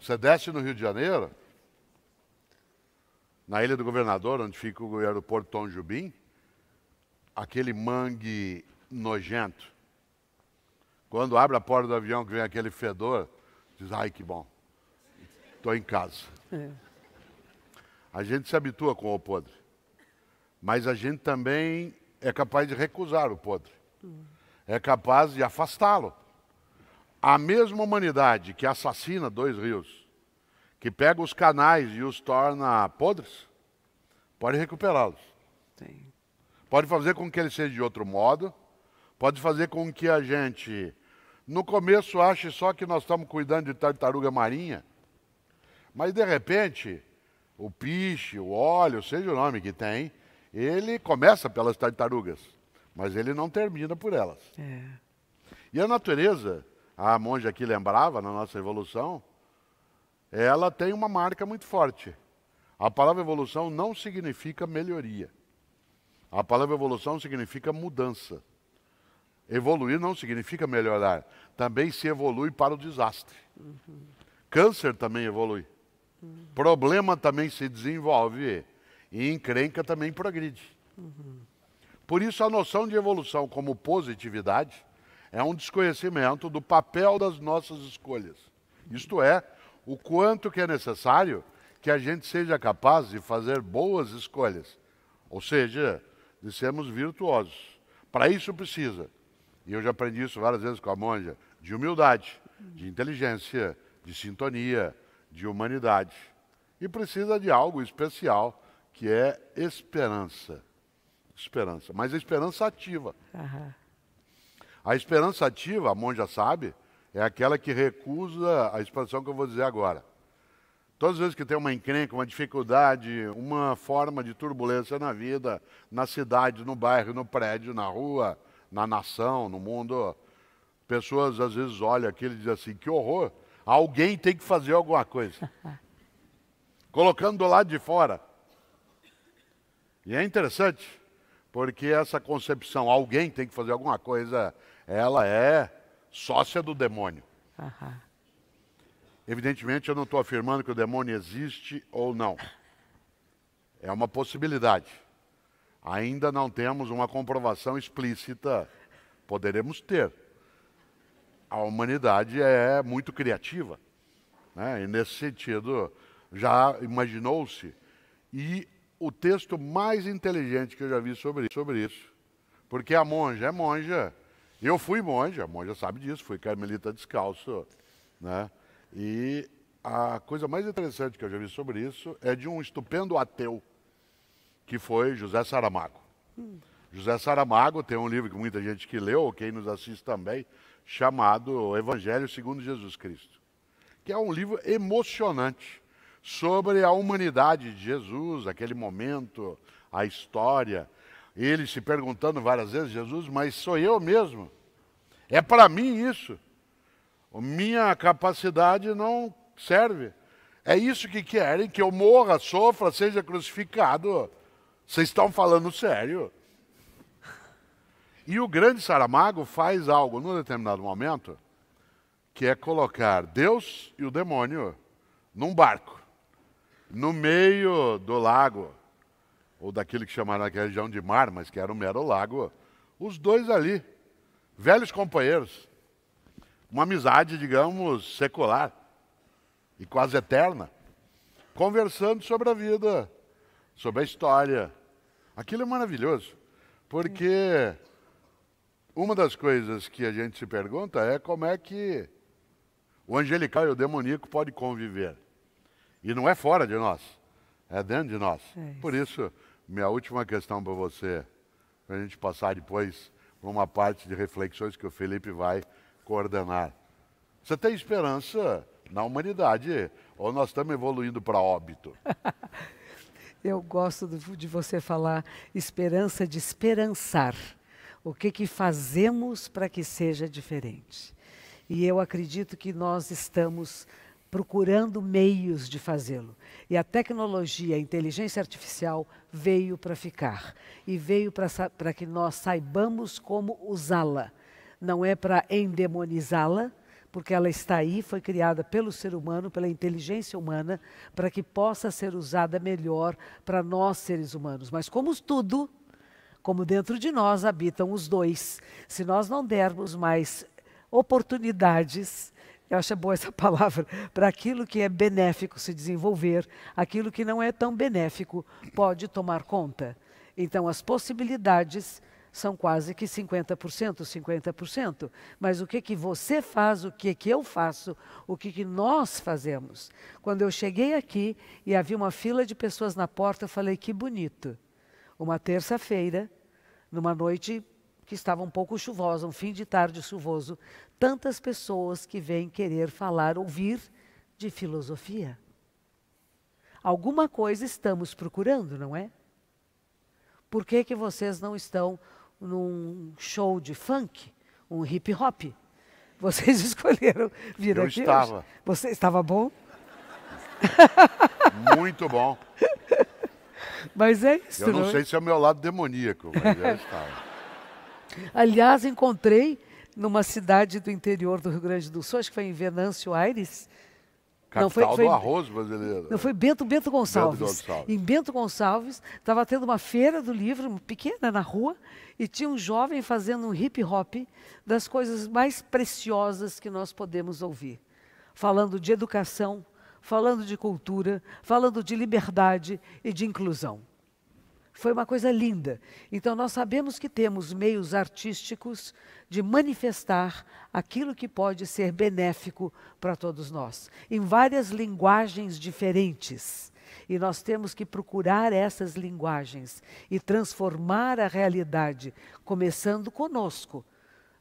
Você desce no Rio de Janeiro, na Ilha do Governador, onde fica o aeroporto Tom Jubim, aquele mangue nojento. Quando abre a porta do avião que vem aquele fedor, diz, ai, que bom, estou em casa. É. A gente se habitua com o podre. Mas a gente também é capaz de recusar o podre. É capaz de afastá-lo. A mesma humanidade que assassina dois rios, que pega os canais e os torna podres, pode recuperá-los. Pode fazer com que ele seja de outro modo, pode fazer com que a gente, no começo, ache só que nós estamos cuidando de tartaruga marinha, mas de repente, o piche, o óleo, seja o nome que tem, ele começa pelas tartarugas, mas ele não termina por elas. É. E a natureza, a monja aqui lembrava na nossa evolução, ela tem uma marca muito forte. A palavra evolução não significa melhoria. A palavra evolução significa mudança. Evoluir não significa melhorar. Também se evolui para o desastre. Uhum. Câncer também evolui. Uhum. Problema também se desenvolve. E encrenca também progride. Uhum. Por isso, a noção de evolução como positividade é um desconhecimento do papel das nossas escolhas. Isto é, o quanto que é necessário que a gente seja capaz de fazer boas escolhas. Ou seja, de sermos virtuosos. Para isso precisa, e eu já aprendi isso várias vezes com a monja, de humildade, de inteligência, de sintonia, de humanidade. E precisa de algo especial, que é esperança. Esperança, mas a esperança ativa. Uhum. A esperança ativa, a monja sabe, é aquela que recusa a expressão que eu vou dizer agora. Todas as vezes que tem uma encrenca, uma dificuldade, uma forma de turbulência na vida, na cidade, no bairro, no prédio, na rua, na nação, no mundo, pessoas às vezes olham aquilo e dizem assim: que horror, alguém tem que fazer alguma coisa. *laughs* Colocando do lado de fora. E é interessante, porque essa concepção, alguém tem que fazer alguma coisa, ela é sócia do demônio. Uhum. Evidentemente, eu não estou afirmando que o demônio existe ou não. É uma possibilidade. Ainda não temos uma comprovação explícita. Poderemos ter. A humanidade é muito criativa. Né? E nesse sentido, já imaginou-se. E o texto mais inteligente que eu já vi sobre, sobre isso. Porque a monja é monja. Eu fui monja, a monja sabe disso, fui carmelita descalço. Né? E a coisa mais interessante que eu já vi sobre isso é de um estupendo ateu, que foi José Saramago. Hum. José Saramago tem um livro que muita gente que leu, quem nos assiste também, chamado Evangelho segundo Jesus Cristo, que é um livro emocionante sobre a humanidade de Jesus, aquele momento, a história. Ele se perguntando várias vezes, Jesus, mas sou eu mesmo? É para mim isso? minha capacidade não serve. É isso que querem, que eu morra, sofra, seja crucificado. Vocês estão falando sério. E o grande Saramago faz algo num determinado momento, que é colocar Deus e o demônio num barco, no meio do lago, ou daquilo que chamaram naquela região de mar, mas que era um mero lago, os dois ali, velhos companheiros uma amizade, digamos, secular e quase eterna, conversando sobre a vida, sobre a história. Aquilo é maravilhoso, porque uma das coisas que a gente se pergunta é como é que o angelical e o demoníaco podem conviver. E não é fora de nós, é dentro de nós. É isso. Por isso, minha última questão para você, para a gente passar depois para uma parte de reflexões que o Felipe vai coordenar. Você tem esperança na humanidade ou nós estamos evoluindo para óbito? *laughs* Eu gosto de você falar esperança de esperançar. O que, que fazemos para que seja diferente? E eu acredito que nós estamos procurando meios de fazê-lo. E a tecnologia, a inteligência artificial veio para ficar. E veio para que nós saibamos como usá-la não é para endemonizá-la, porque ela está aí, foi criada pelo ser humano, pela inteligência humana, para que possa ser usada melhor para nós seres humanos. Mas como tudo, como dentro de nós habitam os dois, se nós não dermos mais oportunidades, eu acho boa essa *laughs* palavra, para aquilo que é benéfico se desenvolver, aquilo que não é tão benéfico pode tomar conta. Então, as possibilidades são quase que 50%, 50%. Mas o que, que você faz, o que, que eu faço, o que, que nós fazemos? Quando eu cheguei aqui e havia uma fila de pessoas na porta, eu falei, que bonito. Uma terça-feira, numa noite que estava um pouco chuvosa, um fim de tarde chuvoso, tantas pessoas que vêm querer falar, ouvir de filosofia. Alguma coisa estamos procurando, não é? por que, que vocês não estão num show de funk, um hip hop? Vocês *laughs* escolheram vir Eu aqui estava. hoje. Você estava bom? Muito bom. Mas é isso, Eu não é? sei se é o meu lado demoníaco, mas eu estava. *laughs* Aliás, encontrei numa cidade do interior do Rio Grande do Sul, acho que foi em Venâncio Aires. Capital Não, foi- foi- do arroz brasileiro. Não foi Bento Bento Gonçalves. Gonçalves. Em Bento Gonçalves estava tendo uma feira do livro pequena na rua e tinha um jovem fazendo um hip hop das coisas mais preciosas que nós podemos ouvir, falando de educação, falando de cultura, falando de liberdade e de inclusão. Foi uma coisa linda. Então, nós sabemos que temos meios artísticos de manifestar aquilo que pode ser benéfico para todos nós, em várias linguagens diferentes. E nós temos que procurar essas linguagens e transformar a realidade, começando conosco.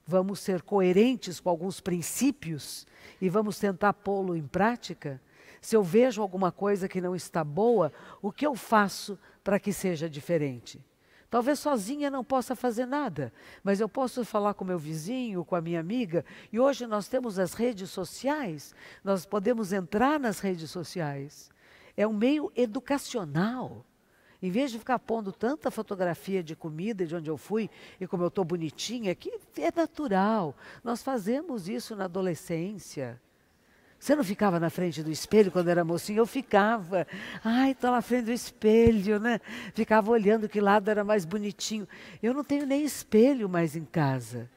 Vamos ser coerentes com alguns princípios e vamos tentar pô-lo em prática? Se eu vejo alguma coisa que não está boa, o que eu faço para que seja diferente? Talvez sozinha não possa fazer nada, mas eu posso falar com meu vizinho, com a minha amiga, e hoje nós temos as redes sociais, nós podemos entrar nas redes sociais. É um meio educacional. Em vez de ficar pondo tanta fotografia de comida, de onde eu fui e como eu estou bonitinha, que é natural. Nós fazemos isso na adolescência. Você não ficava na frente do espelho quando era mocinha? Eu ficava. Ai, estou na frente do espelho, né? Ficava olhando que lado era mais bonitinho. Eu não tenho nem espelho mais em casa.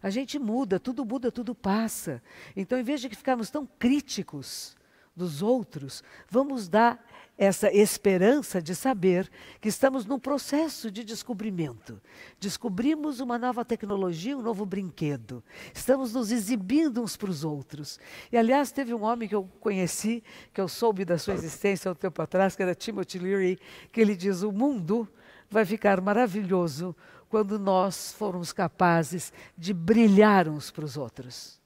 A gente muda, tudo muda, tudo passa. Então, em vez de ficarmos tão críticos dos outros, vamos dar essa esperança de saber que estamos num processo de descobrimento. Descobrimos uma nova tecnologia, um novo brinquedo. Estamos nos exibindo uns para os outros. E, aliás, teve um homem que eu conheci, que eu soube da sua existência há um tempo atrás, que era Timothy Leary, que ele diz: o mundo vai ficar maravilhoso quando nós formos capazes de brilhar uns para os outros.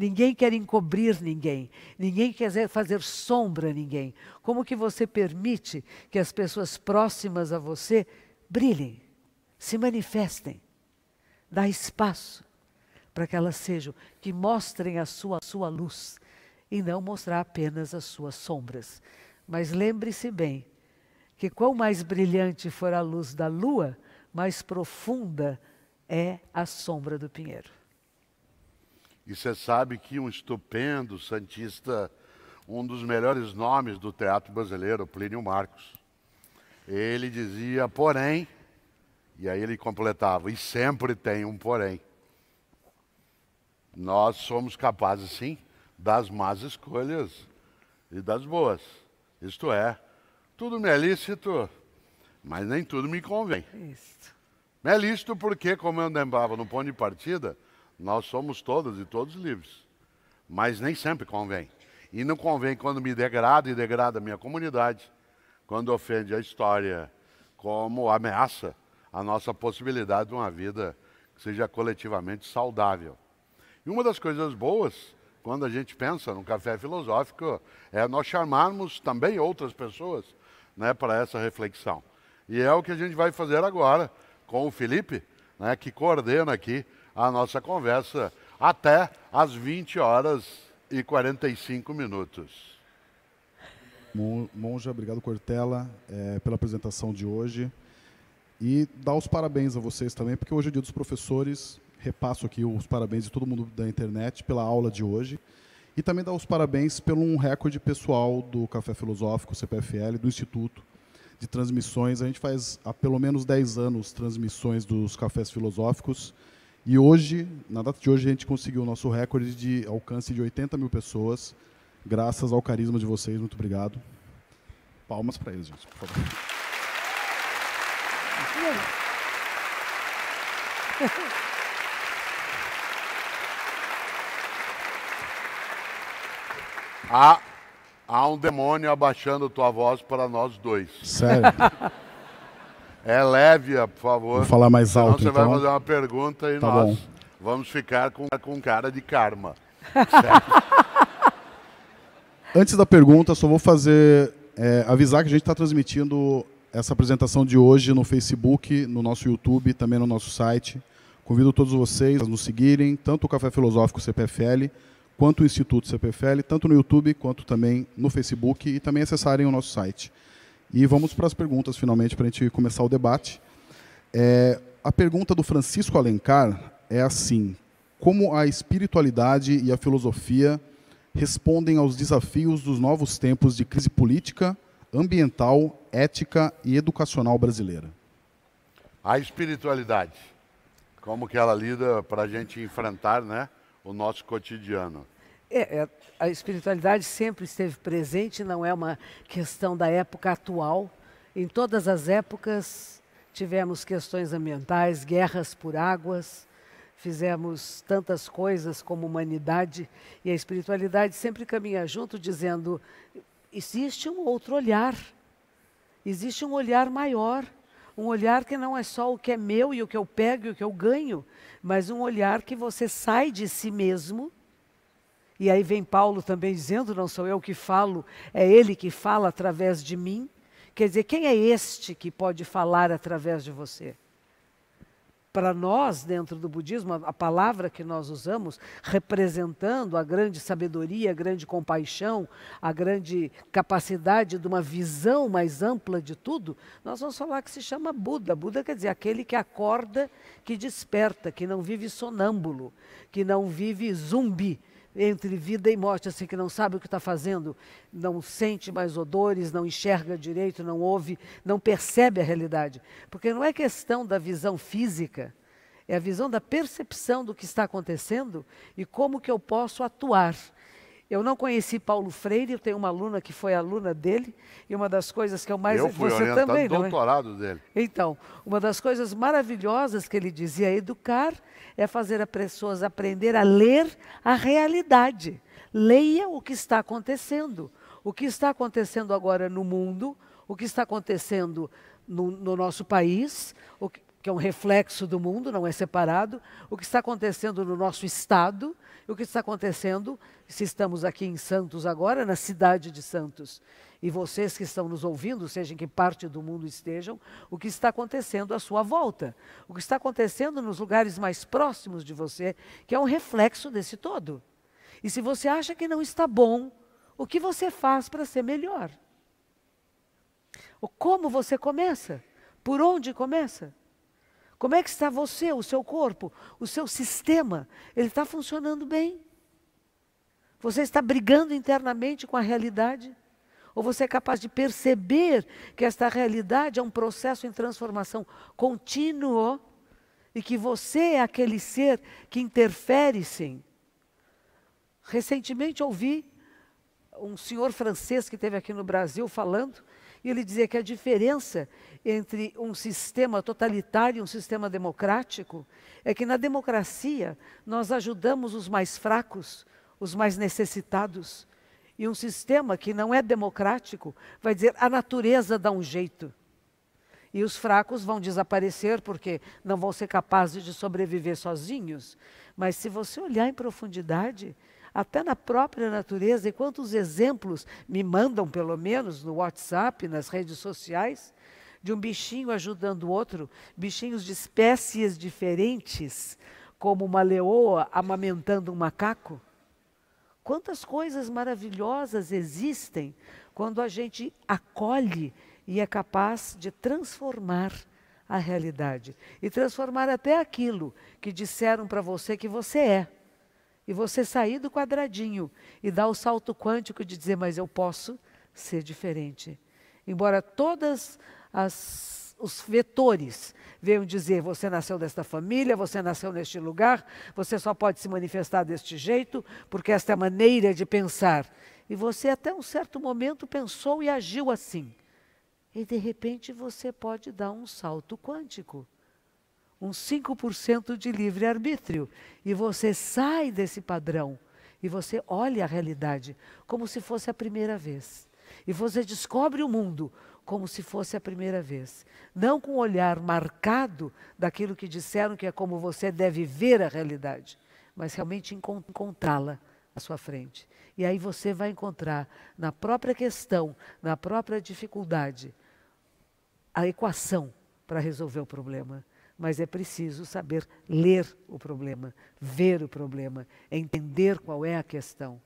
Ninguém quer encobrir ninguém, ninguém quer fazer sombra a ninguém. Como que você permite que as pessoas próximas a você brilhem, se manifestem? Dá espaço para que elas sejam, que mostrem a sua, a sua luz e não mostrar apenas as suas sombras. Mas lembre-se bem que quanto mais brilhante for a luz da lua, mais profunda é a sombra do pinheiro. E você sabe que um estupendo santista, um dos melhores nomes do teatro brasileiro, Plínio Marcos, ele dizia, porém, e aí ele completava, e sempre tem um porém. Nós somos capazes, sim, das más escolhas e das boas. Isto é, tudo me é lícito, mas nem tudo me convém. Isso. Me é lícito porque, como eu lembrava no ponto de partida, nós somos todos e todos livres. Mas nem sempre convém. E não convém quando me degrada e degrada a minha comunidade, quando ofende a história, como ameaça a nossa possibilidade de uma vida que seja coletivamente saudável. E uma das coisas boas, quando a gente pensa no café filosófico, é nós chamarmos também outras pessoas né, para essa reflexão. E é o que a gente vai fazer agora com o Felipe, né, que coordena aqui a nossa conversa até às 20 horas e 45 minutos. Mon- Monja, obrigado Cortella eh, pela apresentação de hoje e dar os parabéns a vocês também, porque hoje é dia dos professores. Repasso aqui os parabéns de todo mundo da internet pela aula de hoje e também dar os parabéns pelo um recorde pessoal do Café Filosófico, CPFL, do Instituto de transmissões. A gente faz há pelo menos 10 anos transmissões dos cafés filosóficos e hoje, na data de hoje, a gente conseguiu o nosso recorde de alcance de 80 mil pessoas, graças ao carisma de vocês. Muito obrigado. Palmas para eles, gente, por favor. Há, há um demônio abaixando tua voz para nós dois. Sério. *laughs* É leve-a, por favor. Vou falar mais Senão alto, você vai então. fazer uma pergunta e Tá nós bom. vamos ficar com, com cara de karma. *laughs* Antes da pergunta, só vou fazer é, avisar que a gente está transmitindo essa apresentação de hoje no Facebook, no nosso YouTube, também no nosso site. Convido todos vocês a nos seguirem, tanto o Café Filosófico CPFL, quanto o Instituto CPFL, tanto no YouTube quanto também no Facebook e também acessarem o nosso site. E vamos para as perguntas, finalmente, para a gente começar o debate. É, a pergunta do Francisco Alencar é assim: como a espiritualidade e a filosofia respondem aos desafios dos novos tempos de crise política, ambiental, ética e educacional brasileira? A espiritualidade, como que ela lida para a gente enfrentar, né, o nosso cotidiano? É, é, a espiritualidade sempre esteve presente, não é uma questão da época atual. Em todas as épocas tivemos questões ambientais, guerras por águas, fizemos tantas coisas como humanidade e a espiritualidade sempre caminha junto, dizendo: existe um outro olhar, existe um olhar maior, um olhar que não é só o que é meu e o que eu pego e o que eu ganho, mas um olhar que você sai de si mesmo e aí vem Paulo também dizendo: não sou eu que falo, é ele que fala através de mim. Quer dizer, quem é este que pode falar através de você? Para nós, dentro do budismo, a palavra que nós usamos, representando a grande sabedoria, a grande compaixão, a grande capacidade de uma visão mais ampla de tudo, nós vamos falar que se chama Buda. Buda quer dizer aquele que acorda, que desperta, que não vive sonâmbulo, que não vive zumbi, entre vida e morte, assim, que não sabe o que está fazendo, não sente mais odores, não enxerga direito, não ouve, não percebe a realidade. Porque não é questão da visão física, é a visão da percepção do que está acontecendo e como que eu posso atuar. Eu não conheci Paulo Freire, eu tenho uma aluna que foi aluna dele, e uma das coisas que eu mais... Eu fui você também, é? doutorado é? dele. Então, uma das coisas maravilhosas que ele dizia, educar é fazer as pessoas aprender a ler a realidade. Leia o que está acontecendo. O que está acontecendo agora no mundo, o que está acontecendo no, no nosso país, o que, que é um reflexo do mundo, não é separado, o que está acontecendo no nosso estado, o que está acontecendo, se estamos aqui em Santos agora, na cidade de Santos, e vocês que estão nos ouvindo, seja em que parte do mundo estejam, o que está acontecendo à sua volta, o que está acontecendo nos lugares mais próximos de você, que é um reflexo desse todo. E se você acha que não está bom, o que você faz para ser melhor? Como você começa? Por onde começa? Como é que está você, o seu corpo, o seu sistema? Ele está funcionando bem? Você está brigando internamente com a realidade? Ou você é capaz de perceber que esta realidade é um processo em transformação contínuo e que você é aquele ser que interfere sim? Recentemente ouvi um senhor francês que esteve aqui no Brasil falando e ele dizia que a diferença entre um sistema totalitário e um sistema democrático é que na democracia nós ajudamos os mais fracos, os mais necessitados. E um sistema que não é democrático vai dizer a natureza dá um jeito. E os fracos vão desaparecer porque não vão ser capazes de sobreviver sozinhos. Mas se você olhar em profundidade, até na própria natureza, e quantos exemplos me mandam, pelo menos, no WhatsApp, nas redes sociais, de um bichinho ajudando o outro, bichinhos de espécies diferentes, como uma leoa amamentando um macaco. Quantas coisas maravilhosas existem quando a gente acolhe e é capaz de transformar a realidade e transformar até aquilo que disseram para você que você é e você sair do quadradinho e dar o salto quântico de dizer, mas eu posso ser diferente. Embora todas as, os vetores venham dizer, você nasceu desta família, você nasceu neste lugar, você só pode se manifestar deste jeito, porque esta é a maneira de pensar. E você até um certo momento pensou e agiu assim. E de repente você pode dar um salto quântico uns 5% de livre-arbítrio. E você sai desse padrão e você olha a realidade como se fosse a primeira vez. E você descobre o mundo como se fosse a primeira vez. Não com o olhar marcado daquilo que disseram que é como você deve ver a realidade, mas realmente encontrá-la à sua frente. E aí você vai encontrar na própria questão, na própria dificuldade, a equação para resolver o problema, mas é preciso saber ler o problema, ver o problema, entender qual é a questão.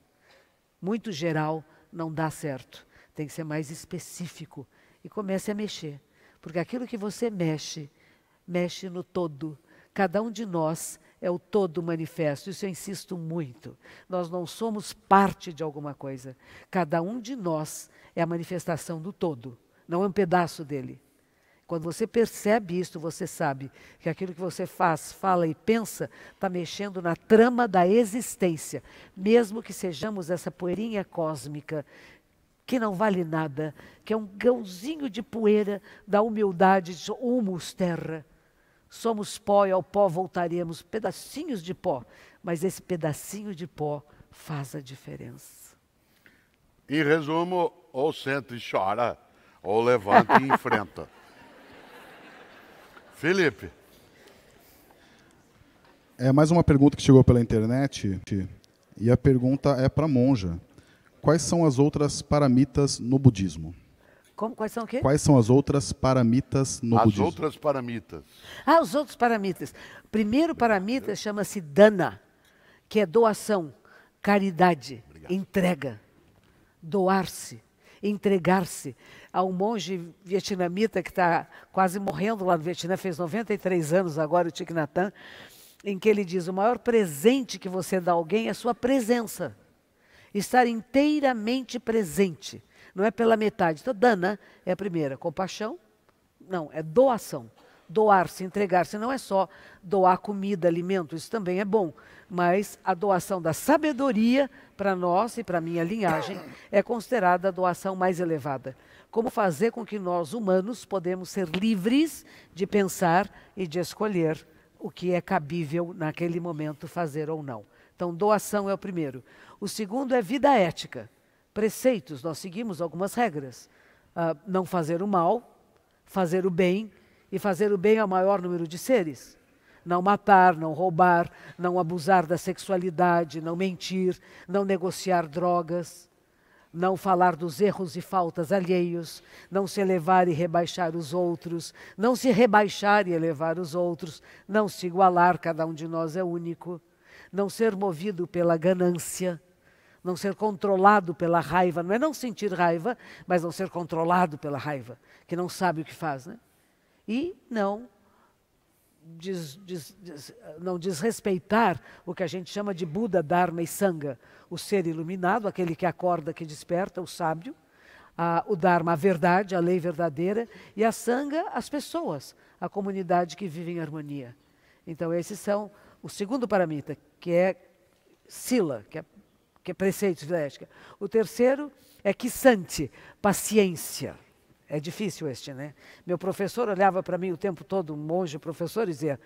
Muito geral não dá certo, tem que ser mais específico e comece a mexer, porque aquilo que você mexe, mexe no todo. Cada um de nós é o todo manifesto. Isso eu insisto muito. Nós não somos parte de alguma coisa. Cada um de nós é a manifestação do todo, não é um pedaço dele. Quando você percebe isso, você sabe que aquilo que você faz, fala e pensa está mexendo na trama da existência, mesmo que sejamos essa poeirinha cósmica que não vale nada, que é um gãozinho de poeira da humildade de humus terra Somos pó e ao pó voltaremos, pedacinhos de pó, mas esse pedacinho de pó faz a diferença. Em resumo, ou senta e chora, ou levanta e enfrenta. *laughs* Felipe. É mais uma pergunta que chegou pela internet, e a pergunta é para a monja. Quais são as outras paramitas no budismo? Como, quais são o quê? Quais são as outras paramitas no as budismo? As outras paramitas. Ah, os outros paramitas. Primeiro paramita chama-se dana, que é doação, caridade, Obrigado. entrega, doar-se, entregar-se. Há um monge vietnamita que está quase morrendo lá no Vietnã, fez 93 anos agora, o Thich Nhat Hanh, em que ele diz, o maior presente que você dá a alguém é a sua presença. Estar inteiramente presente não é pela metade. Então, dana é a primeira. Compaixão, não, é doação. Doar-se, entregar-se, não é só doar comida, alimento, isso também é bom, mas a doação da sabedoria para nós e para a minha linhagem é considerada a doação mais elevada. Como fazer com que nós, humanos, podemos ser livres de pensar e de escolher o que é cabível naquele momento fazer ou não. Então, doação é o primeiro. O segundo é vida ética preceitos, nós seguimos algumas regras. Uh, não fazer o mal, fazer o bem e fazer o bem ao maior número de seres. Não matar, não roubar, não abusar da sexualidade, não mentir, não negociar drogas, não falar dos erros e faltas alheios, não se elevar e rebaixar os outros, não se rebaixar e elevar os outros, não se igualar, cada um de nós é único, não ser movido pela ganância, não ser controlado pela raiva, não é não sentir raiva, mas não ser controlado pela raiva, que não sabe o que faz, né? E não Des, des, des, não desrespeitar o que a gente chama de Buda, Dharma e Sangha, o ser iluminado, aquele que acorda, que desperta, o sábio, a, o Dharma, a verdade, a lei verdadeira, e a Sangha, as pessoas, a comunidade que vive em harmonia. Então, esses são o segundo paramita, que é Sila, que é que é ética. O terceiro é Kisante, paciência. É difícil este, né? Meu professor olhava para mim o tempo todo, um monge professor, e dizia: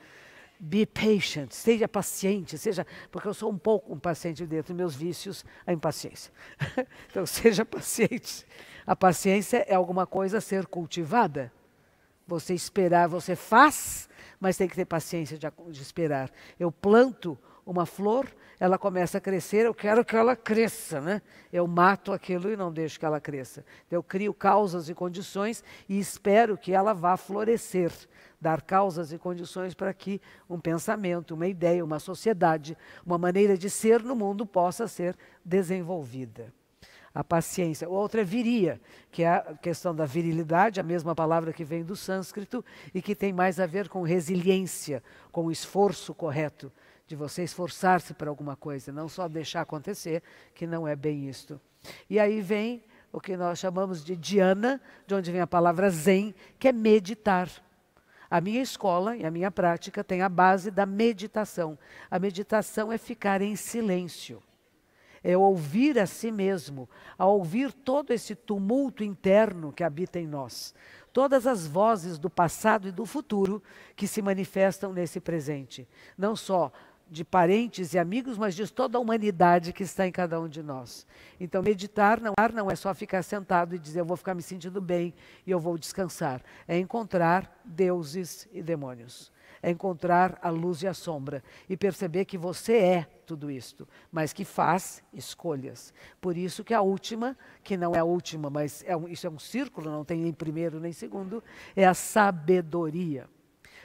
Be patient, seja paciente, seja. Porque eu sou um pouco um paciente dentro dos meus vícios, a impaciência. *laughs* então, seja paciente. A paciência é alguma coisa a ser cultivada. Você esperar, você faz, mas tem que ter paciência de, de esperar. Eu planto uma flor, ela começa a crescer, eu quero que ela cresça, né? Eu mato aquilo e não deixo que ela cresça. Eu crio causas e condições e espero que ela vá florescer, dar causas e condições para que um pensamento, uma ideia, uma sociedade, uma maneira de ser no mundo possa ser desenvolvida. A paciência. Outra é viria, que é a questão da virilidade, a mesma palavra que vem do sânscrito e que tem mais a ver com resiliência, com o esforço correto de você esforçar-se para alguma coisa, não só deixar acontecer, que não é bem isto. E aí vem o que nós chamamos de dhyana, de onde vem a palavra zen, que é meditar. A minha escola e a minha prática tem a base da meditação. A meditação é ficar em silêncio. É ouvir a si mesmo, a ouvir todo esse tumulto interno que habita em nós. Todas as vozes do passado e do futuro que se manifestam nesse presente. Não só de parentes e amigos, mas de toda a humanidade que está em cada um de nós. Então, meditar não, não é só ficar sentado e dizer eu vou ficar me sentindo bem e eu vou descansar. É encontrar deuses e demônios. É encontrar a luz e a sombra e perceber que você é tudo isto, mas que faz escolhas. Por isso que a última, que não é a última, mas é um, isso é um círculo, não tem nem primeiro nem segundo, é a sabedoria.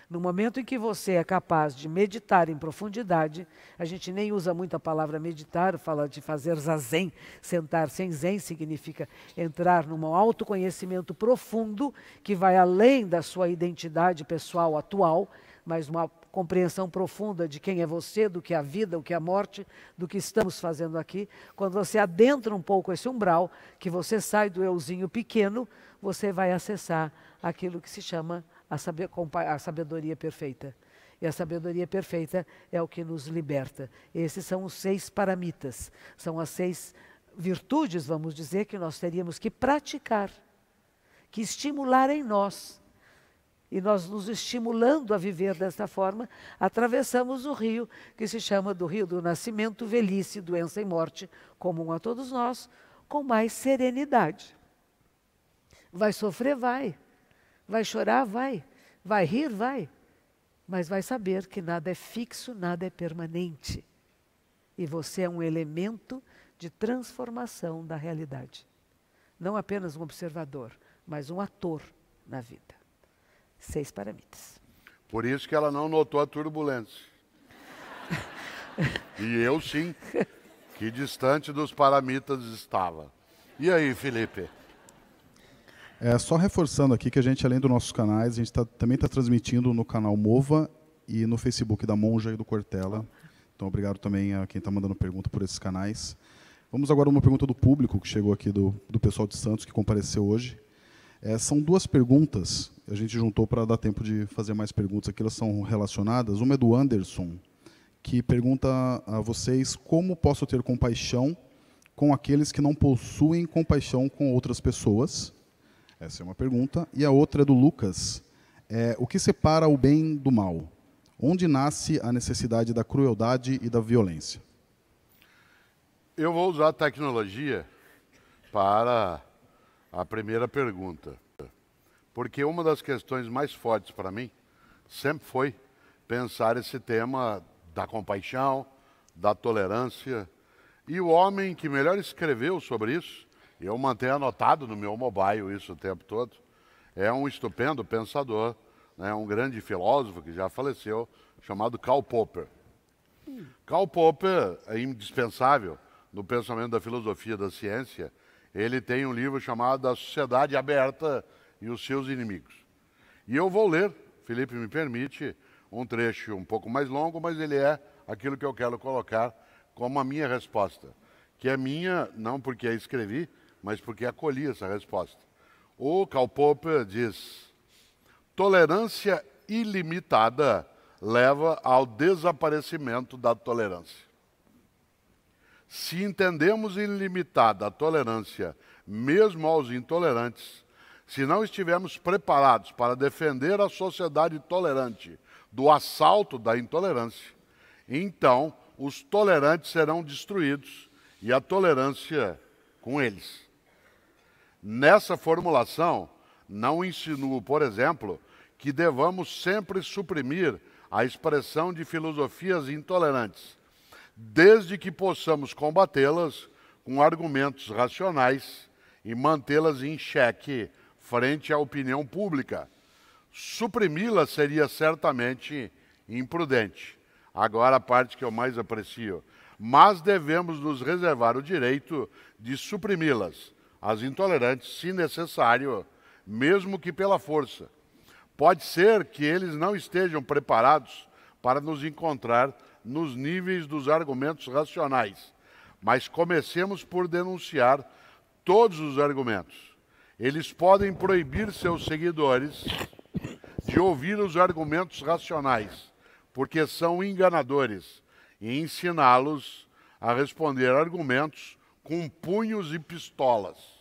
No momento em que você é capaz de meditar em profundidade, a gente nem usa muito a palavra meditar, fala de fazer zazen, sentar sem zen significa entrar num autoconhecimento profundo que vai além da sua identidade pessoal atual, mas uma compreensão profunda de quem é você, do que é a vida, o que é a morte, do que estamos fazendo aqui. Quando você adentra um pouco esse umbral, que você sai do euzinho pequeno, você vai acessar aquilo que se chama a sabedoria perfeita. E a sabedoria perfeita é o que nos liberta. Esses são os seis paramitas, são as seis virtudes, vamos dizer, que nós teríamos que praticar, que estimular em nós. E nós nos estimulando a viver desta forma, atravessamos o rio que se chama do rio do nascimento, velhice, doença e morte, comum a todos nós, com mais serenidade. Vai sofrer? Vai. Vai chorar? Vai. Vai rir? Vai. Mas vai saber que nada é fixo, nada é permanente. E você é um elemento de transformação da realidade. Não apenas um observador, mas um ator na vida. Seis paramitas. Por isso que ela não notou a turbulência. *laughs* e eu sim, que distante dos paramitas estava. E aí, Felipe? É, só reforçando aqui que a gente, além dos nossos canais, a gente tá, também está transmitindo no canal Mova e no Facebook da Monja e do Cortella. Então, obrigado também a quem está mandando pergunta por esses canais. Vamos agora a uma pergunta do público que chegou aqui do, do pessoal de Santos que compareceu hoje. É, são duas perguntas, a gente juntou para dar tempo de fazer mais perguntas aqui, elas são relacionadas. Uma é do Anderson, que pergunta a vocês como posso ter compaixão com aqueles que não possuem compaixão com outras pessoas. Essa é uma pergunta. E a outra é do Lucas. É, o que separa o bem do mal? Onde nasce a necessidade da crueldade e da violência? Eu vou usar a tecnologia para a primeira pergunta. Porque uma das questões mais fortes para mim sempre foi pensar esse tema da compaixão, da tolerância. E o homem que melhor escreveu sobre isso eu mantenho anotado no meu mobile isso o tempo todo. É um estupendo pensador, né, um grande filósofo que já faleceu, chamado Karl Popper. Karl Popper é indispensável no pensamento da filosofia da ciência. Ele tem um livro chamado A Sociedade Aberta e os Seus Inimigos. E eu vou ler, Felipe me permite, um trecho um pouco mais longo, mas ele é aquilo que eu quero colocar como a minha resposta. Que é minha, não porque a escrevi, mas porque acolhi essa resposta. O Karl Popper diz: tolerância ilimitada leva ao desaparecimento da tolerância. Se entendemos ilimitada a tolerância, mesmo aos intolerantes, se não estivermos preparados para defender a sociedade tolerante do assalto da intolerância, então os tolerantes serão destruídos e a tolerância com eles. Nessa formulação, não insinuo, por exemplo, que devamos sempre suprimir a expressão de filosofias intolerantes, desde que possamos combatê-las com argumentos racionais e mantê-las em xeque frente à opinião pública. Suprimi-las seria certamente imprudente. Agora a parte que eu mais aprecio. Mas devemos nos reservar o direito de suprimi-las as intolerantes, se necessário, mesmo que pela força. Pode ser que eles não estejam preparados para nos encontrar nos níveis dos argumentos racionais, mas comecemos por denunciar todos os argumentos. Eles podem proibir seus seguidores de ouvir os argumentos racionais, porque são enganadores, e ensiná-los a responder argumentos com punhos e pistolas.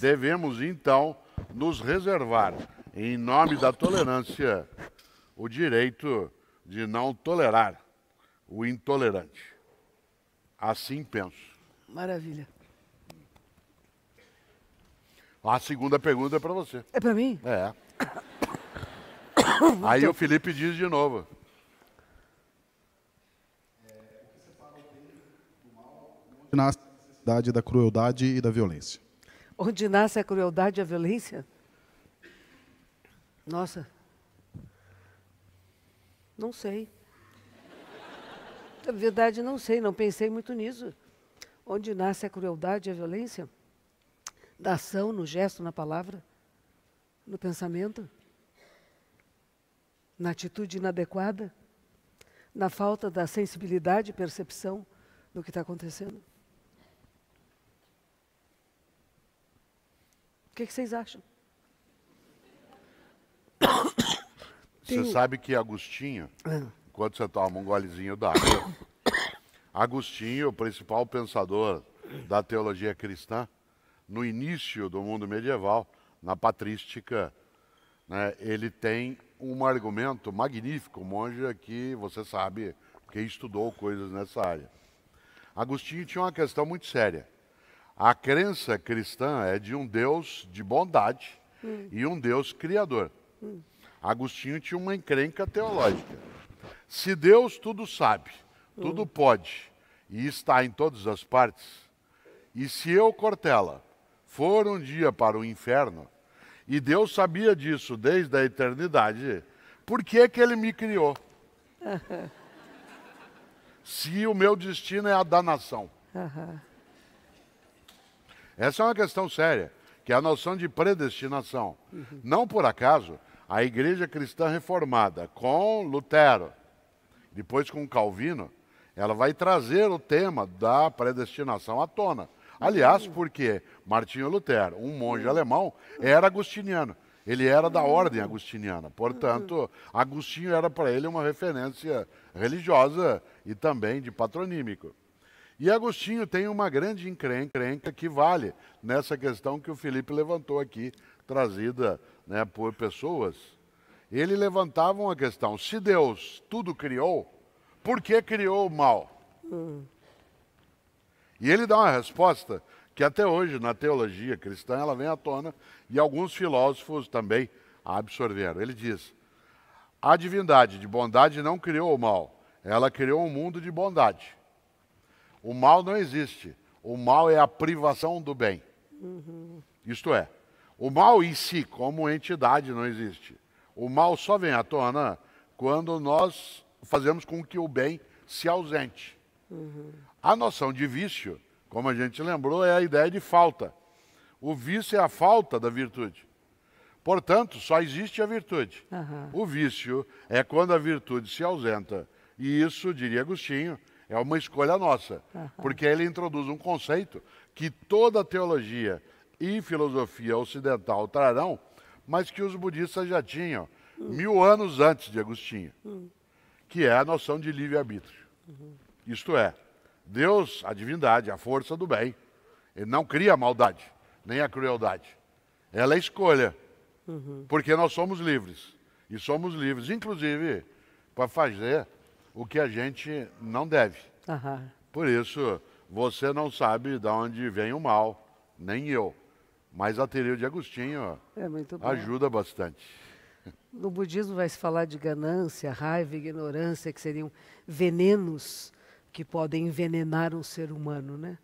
Devemos, então, nos reservar, em nome da tolerância, o direito de não tolerar o intolerante. Assim penso. Maravilha. A segunda pergunta é para você. É para mim? É. Aí o Felipe diz de novo. nasce a necessidade da crueldade e da violência? Onde nasce a crueldade e a violência? Nossa. Não sei. Na verdade, não sei, não pensei muito nisso. Onde nasce a crueldade e a violência? Da ação, no gesto, na palavra, no pensamento, na atitude inadequada, na falta da sensibilidade e percepção do que está acontecendo. O que, que vocês acham? *coughs* Você Tem- sabe que Agostinho, Ah, enquanto você toma um golezinho d'água, *coughs* Agostinho, o principal pensador da teologia cristã, no início do mundo medieval, na patrística, né, ele tem um argumento magnífico, monja que você sabe que estudou coisas nessa área. Agostinho tinha uma questão muito séria. A crença cristã é de um Deus de bondade e um Deus criador. Agostinho tinha uma encrenca teológica. Se Deus tudo sabe, tudo pode e está em todas as partes, e se eu, Cortella, for um dia para o inferno, e Deus sabia disso desde a eternidade, por que, que ele me criou? *laughs* Se o meu destino é a danação. aham. Essa é uma questão séria, que é a noção de predestinação. Não por acaso, a Igreja Cristã Reformada, com Lutero, depois com Calvino, ela vai trazer o tema da predestinação à tona. Aliás, porque Martinho Lutero, um monge alemão, era agostiniano. Ele era da ordem agostiniana. Portanto, Agostinho era para ele uma referência religiosa e também de patronímico. E Agostinho tem uma grande encrenca que vale nessa questão que o Felipe levantou aqui, trazida né, por pessoas. Ele levantava uma questão: se Deus tudo criou, por que criou o mal? E ele dá uma resposta que até hoje na teologia cristã ela vem à tona e alguns filósofos também a absorveram. Ele diz: a divindade de bondade não criou o mal, ela criou um mundo de bondade. O mal não existe. O mal é a privação do bem. Isto é, o mal em si, como entidade, não existe. O mal só vem à tona quando nós fazemos com que o bem se ausente. A noção de vício, como a gente lembrou, é a ideia de falta. O vício é a falta da virtude. Portanto, só existe a virtude. Aham. O vício é quando a virtude se ausenta. E isso, diria Agostinho, é uma escolha nossa. Porque ele introduz um conceito que toda teologia e filosofia ocidental trarão, mas que os budistas já tinham mil anos antes de Agostinho, que é a noção de livre-arbítrio. Isto é, Deus, a divindade, a força do bem, ele não cria a maldade, nem a crueldade. Ela é escolha, porque nós somos livres. E somos livres, inclusive, para fazer o que a gente não deve. Aham. Por isso, você não sabe de onde vem o mal, nem eu. Mas a teoria de Agostinho É ajuda bastante. No budismo vai se falar de ganância, raiva, ignorância, que seriam venenos que podem envenenar um ser humano, né?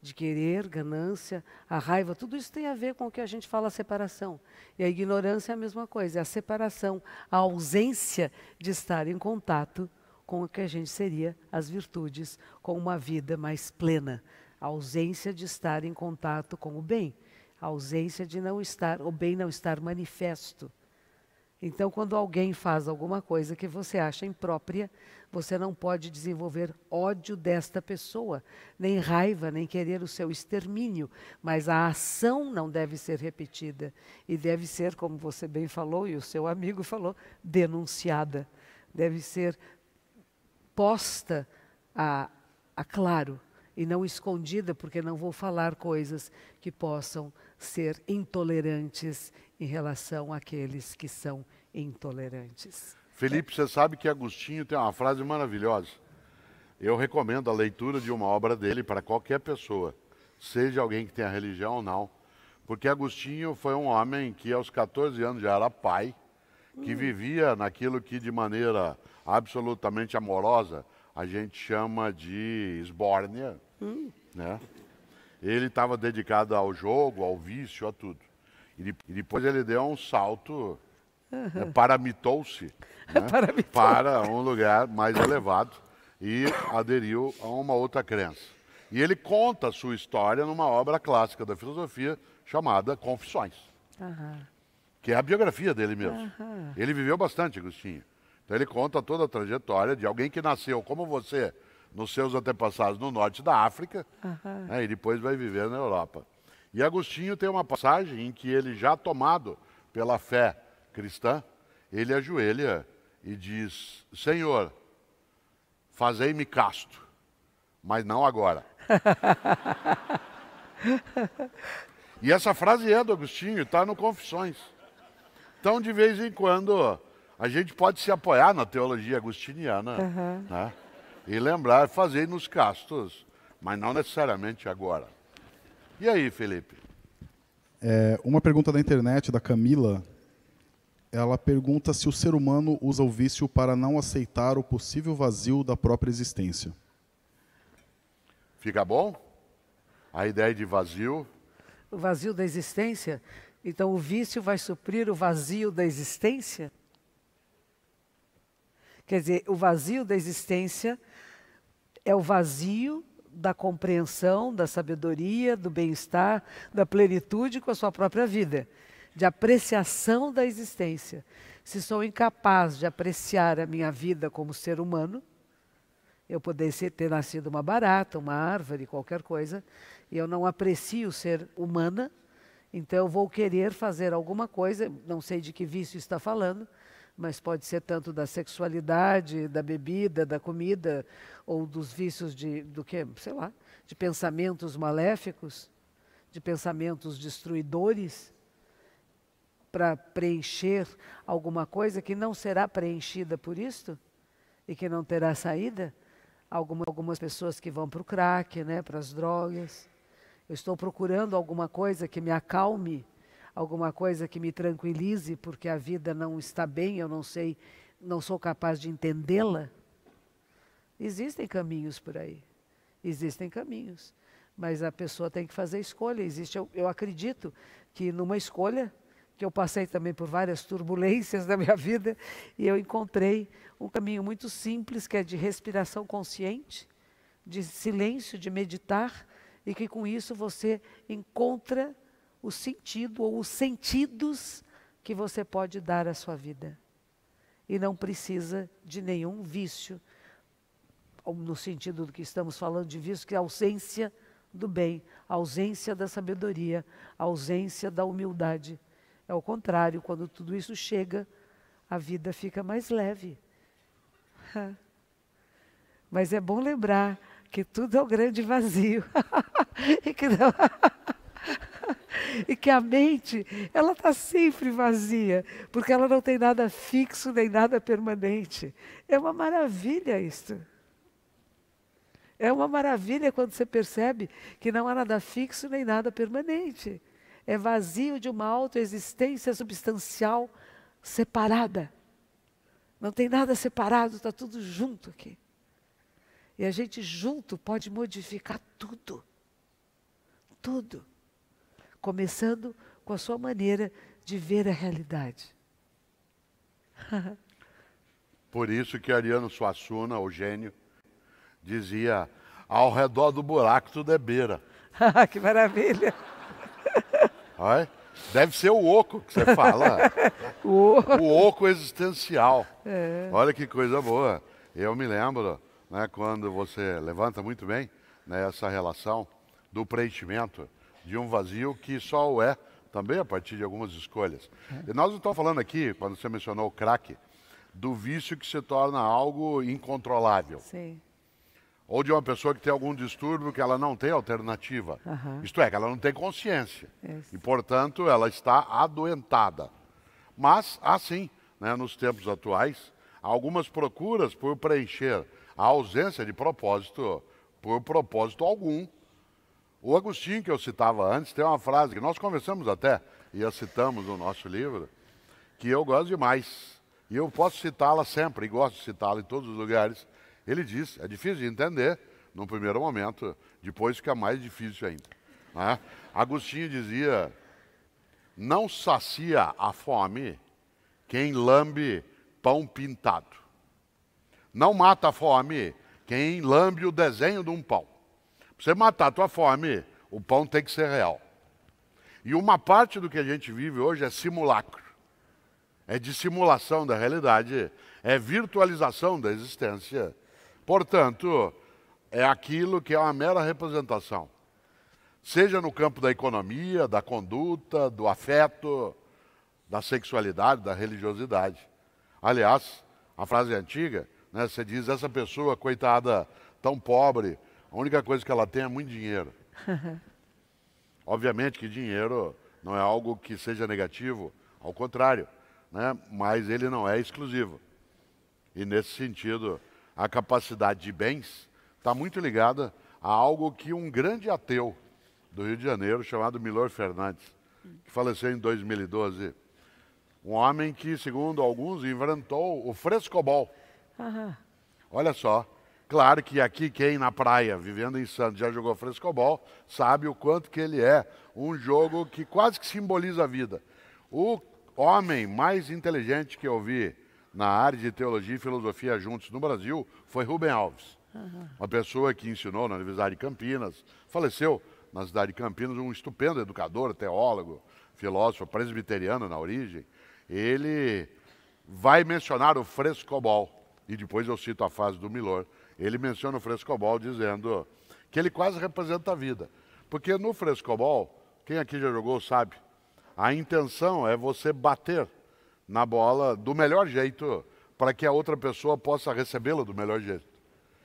De querer, ganância, a raiva, tudo isso tem a ver com o que a gente fala separação. E a ignorância é a mesma coisa, é a separação, a ausência de estar em contato com o que a gente seria as virtudes, com uma vida mais plena, a ausência de estar em contato com o bem, a ausência de não estar, o bem não estar manifesto. Então, quando alguém faz alguma coisa que você acha imprópria, você não pode desenvolver ódio desta pessoa, nem raiva, nem querer o seu extermínio, mas a ação não deve ser repetida e deve ser, como você bem falou e o seu amigo falou, denunciada. Deve ser posta a, a claro e não escondida, porque não vou falar coisas que possam ser intolerantes em relação àqueles que são intolerantes. Felipe, você sabe que Agostinho tem uma frase maravilhosa. Eu recomendo a leitura de uma obra dele para qualquer pessoa, seja alguém que tenha religião ou não, porque Agostinho foi um homem que aos 14 anos já era pai, que vivia naquilo que de maneira absolutamente amorosa a gente chama de esbórnia, né? Ele estava dedicado ao jogo, ao vício, a tudo. E, de, depois ele deu um salto, uhum. né, paramitou-se né, *laughs* para um lugar mais elevado e aderiu a uma outra crença. E ele conta a sua história numa obra clássica da filosofia chamada Confissões, uhum. que é a biografia dele mesmo. Uhum. Ele viveu bastante, Agostinho. Então ele conta toda a trajetória de alguém que nasceu como você, nos seus antepassados no norte da África, uhum. né, e depois vai viver na Europa. E Agostinho tem uma passagem em que ele, já tomado pela fé cristã, ele ajoelha e diz: Senhor, fazei-me casto, mas não agora. *laughs* e essa frase é do Agostinho, está no Confissões. Então, de vez em quando, a gente pode se apoiar na teologia agostiniana uhum. né? e lembrar, fazer nos castos, mas não necessariamente agora. E aí, Felipe? É, uma pergunta da internet, da Camila. Ela pergunta se o ser humano usa o vício para não aceitar o possível vazio da própria existência. Fica bom? A ideia de vazio? O vazio da existência? Então o vício vai suprir o vazio da existência? Quer dizer, o vazio da existência é o vazio da compreensão, da sabedoria, do bem-estar, da plenitude com a sua própria vida, de apreciação da existência. Se sou incapaz de apreciar a minha vida como ser humano, eu poderia ter nascido uma barata, uma árvore, qualquer coisa, e eu não aprecio ser humana, então eu vou querer fazer alguma coisa, não sei de que vício está falando, mas pode ser tanto da sexualidade, da bebida, da comida, ou dos vícios de, do que, sei lá, de pensamentos maléficos, de pensamentos destruidores, para preencher alguma coisa que não será preenchida por isto e que não terá saída. Alguma, algumas pessoas que vão para o crack, né, para as drogas. Eu estou procurando alguma coisa que me acalme alguma coisa que me tranquilize, porque a vida não está bem, eu não sei, não sou capaz de entendê-la. Existem caminhos por aí. Existem caminhos. Mas a pessoa tem que fazer escolha. Existe, eu, eu acredito que numa escolha, que eu passei também por várias turbulências *laughs* da minha vida, e eu encontrei um caminho muito simples, que é de respiração consciente, de silêncio, de meditar, e que com isso você encontra o sentido ou os sentidos que você pode dar à sua vida. E não precisa de nenhum vício, no sentido do que estamos falando de vício, que é a ausência do bem, a ausência da sabedoria, a ausência da humildade. É o contrário, quando tudo isso chega, a vida fica mais leve. *laughs* Mas é bom lembrar que tudo é um grande vazio. *laughs* e que não... *laughs* *laughs* e que a mente, ela está sempre vazia, porque ela não tem nada fixo nem nada permanente. É uma maravilha isto. É uma maravilha quando você percebe que não há nada fixo nem nada permanente. É vazio de uma autoexistência substancial separada. Não tem nada separado, está tudo junto aqui. E a gente junto pode modificar tudo. Tudo começando com a sua maneira de ver a realidade. *laughs* Por isso que Ariano Suassuna, o gênio, dizia: ao redor do buraco tudo é beira. *laughs* que maravilha! *laughs* Olha, deve ser o oco que você fala. o... o oco existencial. É. Olha que coisa boa. Eu me lembro, né, quando você levanta muito bem né, essa relação do preenchimento de um vazio que só o é também a partir de algumas escolhas. É. E nós não estamos falando aqui, quando você mencionou o crack, do vício que se torna algo incontrolável. Sim. Ou de uma pessoa que tem algum distúrbio que ela não tem alternativa. Uhum. Isto é, que ela não tem consciência. Isso. E, portanto, ela está adoentada. Mas, assim, né, nos tempos atuais, algumas procuras por preencher a ausência de propósito por propósito algum o Agostinho, que eu citava antes, tem uma frase que nós conversamos até e a citamos no nosso livro, que eu gosto demais. E eu posso citá-la sempre, e gosto de citá-la em todos os lugares. Ele diz: é difícil de entender, num primeiro momento, depois fica mais difícil ainda. Né? Agostinho dizia: não sacia a fome quem lambe pão pintado. Não mata a fome quem lambe o desenho de um pão. Você matar a tua fome, o pão tem que ser real. E uma parte do que a gente vive hoje é simulacro. É dissimulação da realidade, é virtualização da existência. Portanto, é aquilo que é uma mera representação. Seja no campo da economia, da conduta, do afeto, da sexualidade, da religiosidade. Aliás, a frase é antiga, né, você diz, essa pessoa, coitada, tão pobre, a única coisa que ela tem é muito dinheiro. *laughs* Obviamente que dinheiro não é algo que seja negativo, ao contrário, né? mas ele não é exclusivo. E nesse sentido, a capacidade de bens está muito ligada a algo que um grande ateu do Rio de Janeiro, chamado Milor Fernandes, que faleceu em 2012, um homem que, segundo alguns, inventou o frescobol. Olha só, Claro que aqui quem na praia, vivendo em Santos, já jogou frescobol, sabe o quanto que ele é um jogo que quase que simboliza a vida. O homem mais inteligente que eu vi na área de teologia e filosofia juntos no Brasil foi Rubem Alves. Uhum. Uma pessoa que ensinou na Universidade de Campinas, faleceu na cidade de Campinas, um estupendo educador, teólogo, filósofo, presbiteriano na origem. Ele vai mencionar o frescobol, e depois eu cito a fase do Milor, ele menciona o frescobol dizendo que ele quase representa a vida. Porque no frescobol, quem aqui já jogou sabe, a intenção é você bater na bola do melhor jeito para que a outra pessoa possa recebê-la do melhor jeito.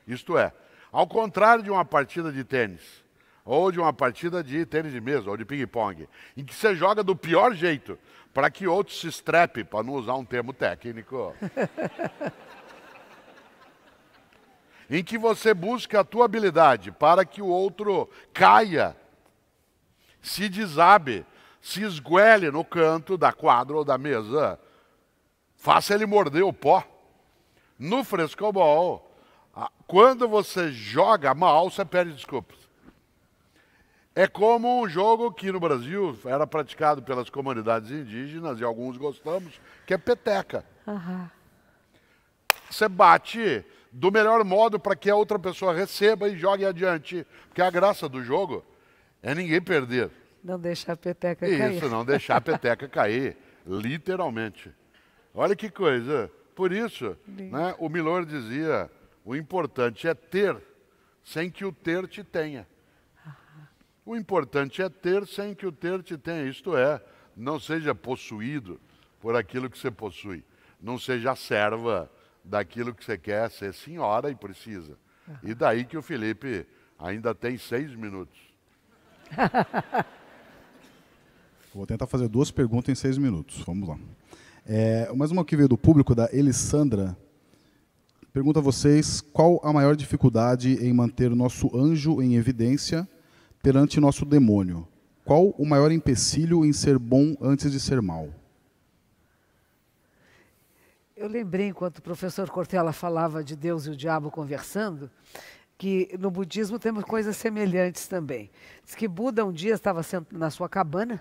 Isto é, ao contrário de uma partida de tênis, ou de uma partida de tênis de mesa, ou de ping-pong, em que você joga do pior jeito para que outro se estrepe, para não usar um termo técnico. *laughs* em que você busca a tua habilidade para que o outro caia, se desabe, se esguele no canto da quadra ou da mesa, faça ele morder o pó. No frescobol, quando você joga mal, você perde desculpas. É como um jogo que no Brasil era praticado pelas comunidades indígenas, e alguns gostamos, que é peteca. Uhum. Você bate do melhor modo para que a outra pessoa receba e jogue adiante. Porque a graça do jogo é ninguém perder. Não deixar a peteca Isso, cair. Isso, não deixar a peteca cair, literalmente. Olha que coisa. Por isso, né, o Milor dizia: o importante é ter, sem que o ter te tenha. O importante é ter sem que o ter te tenha. Isto é, não seja possuído por aquilo que você possui. Não seja serva daquilo que você quer ser senhora e precisa. Uhum. E daí que o Felipe ainda tem seis minutos. *laughs* Vou tentar fazer duas perguntas em seis minutos. Vamos lá. É, mais uma que veio do público, da Elisandra. Pergunta a vocês qual a maior dificuldade em manter nosso anjo em evidência perante nosso demônio? Qual o maior empecilho em ser bom antes de ser mal? Eu lembrei, enquanto o professor Cortella falava de Deus e o diabo conversando, que no budismo temos coisas semelhantes também. Diz que Buda um dia estava na sua cabana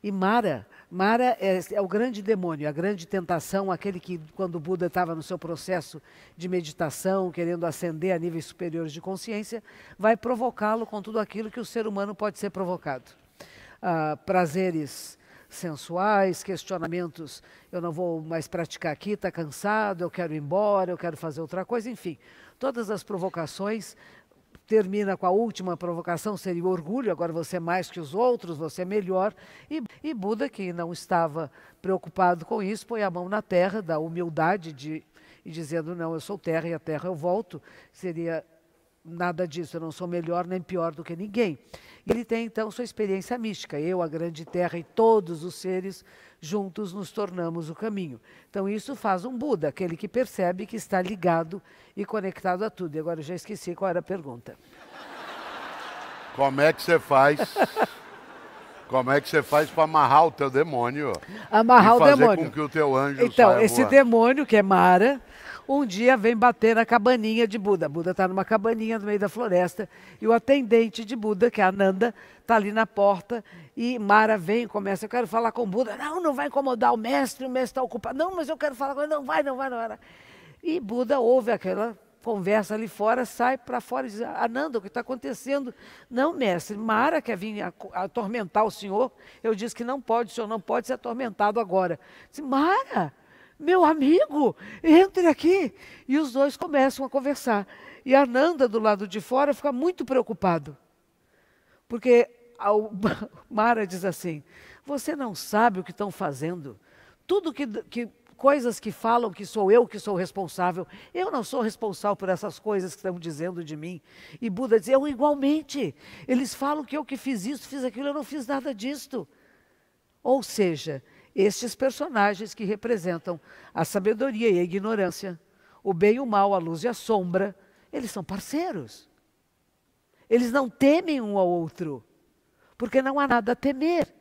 e Mara, Mara é, é, o grande demônio, a grande tentação, aquele que quando Buda estava no seu processo de meditação, querendo ascender a níveis superiores de consciência, vai provocá-lo com tudo aquilo que o ser humano pode ser provocado. Ah, prazeres sensuais, questionamentos, eu não vou mais praticar aqui, está cansado, eu quero ir embora, eu quero fazer outra coisa, enfim. Todas as provocações termina com a última provocação, seria o orgulho, agora você é mais que os outros, você é melhor. E, e Buda, que não estava preocupado com isso, põe a mão na terra, da humildade de, e dizendo, não, eu sou terra e a terra eu volto, seria nada disso, eu não sou melhor nem pior do que ninguém. Ele tem então sua experiência mística, eu, a grande terra e todos os seres juntos nos tornamos o caminho. Então isso faz um Buda, aquele que percebe que está ligado e conectado a tudo. E agora eu já esqueci qual era a pergunta. Como é que você faz? Como é que você faz para amarrar o teu demônio? Amarrar e o demônio. com que o teu anjo Então, esse demônio que é Mara, um dia vem bater na cabaninha de Buda. Buda está numa cabaninha no meio da floresta e o atendente de Buda, que é a está ali na porta e Mara vem e começa, eu quero falar com Buda. Não, não vai incomodar o mestre, o mestre está ocupado. Não, mas eu quero falar com ele. Não vai, não vai, não vai. E Buda ouve aquela conversa ali fora, sai para fora e diz, Ananda, o que está acontecendo? Não, mestre, Mara quer vir atormentar o senhor. Eu disse que não pode, o senhor não pode ser atormentado agora. Disse, Mara, meu amigo, entre aqui. E os dois começam a conversar. E Ananda, do lado de fora, fica muito preocupado. Porque a *laughs* Mara diz assim, você não sabe o que estão fazendo. Tudo que, que coisas que falam que sou eu que sou responsável. Eu não sou responsável por essas coisas que estão dizendo de mim. E Buda diz: eu igualmente. Eles falam que eu que fiz isso, fiz aquilo, eu não fiz nada disto. Ou seja, estes personagens que representam a sabedoria e a ignorância, o bem e o mal, a luz e a sombra, eles são parceiros. Eles não temem um ao outro, porque não há nada a temer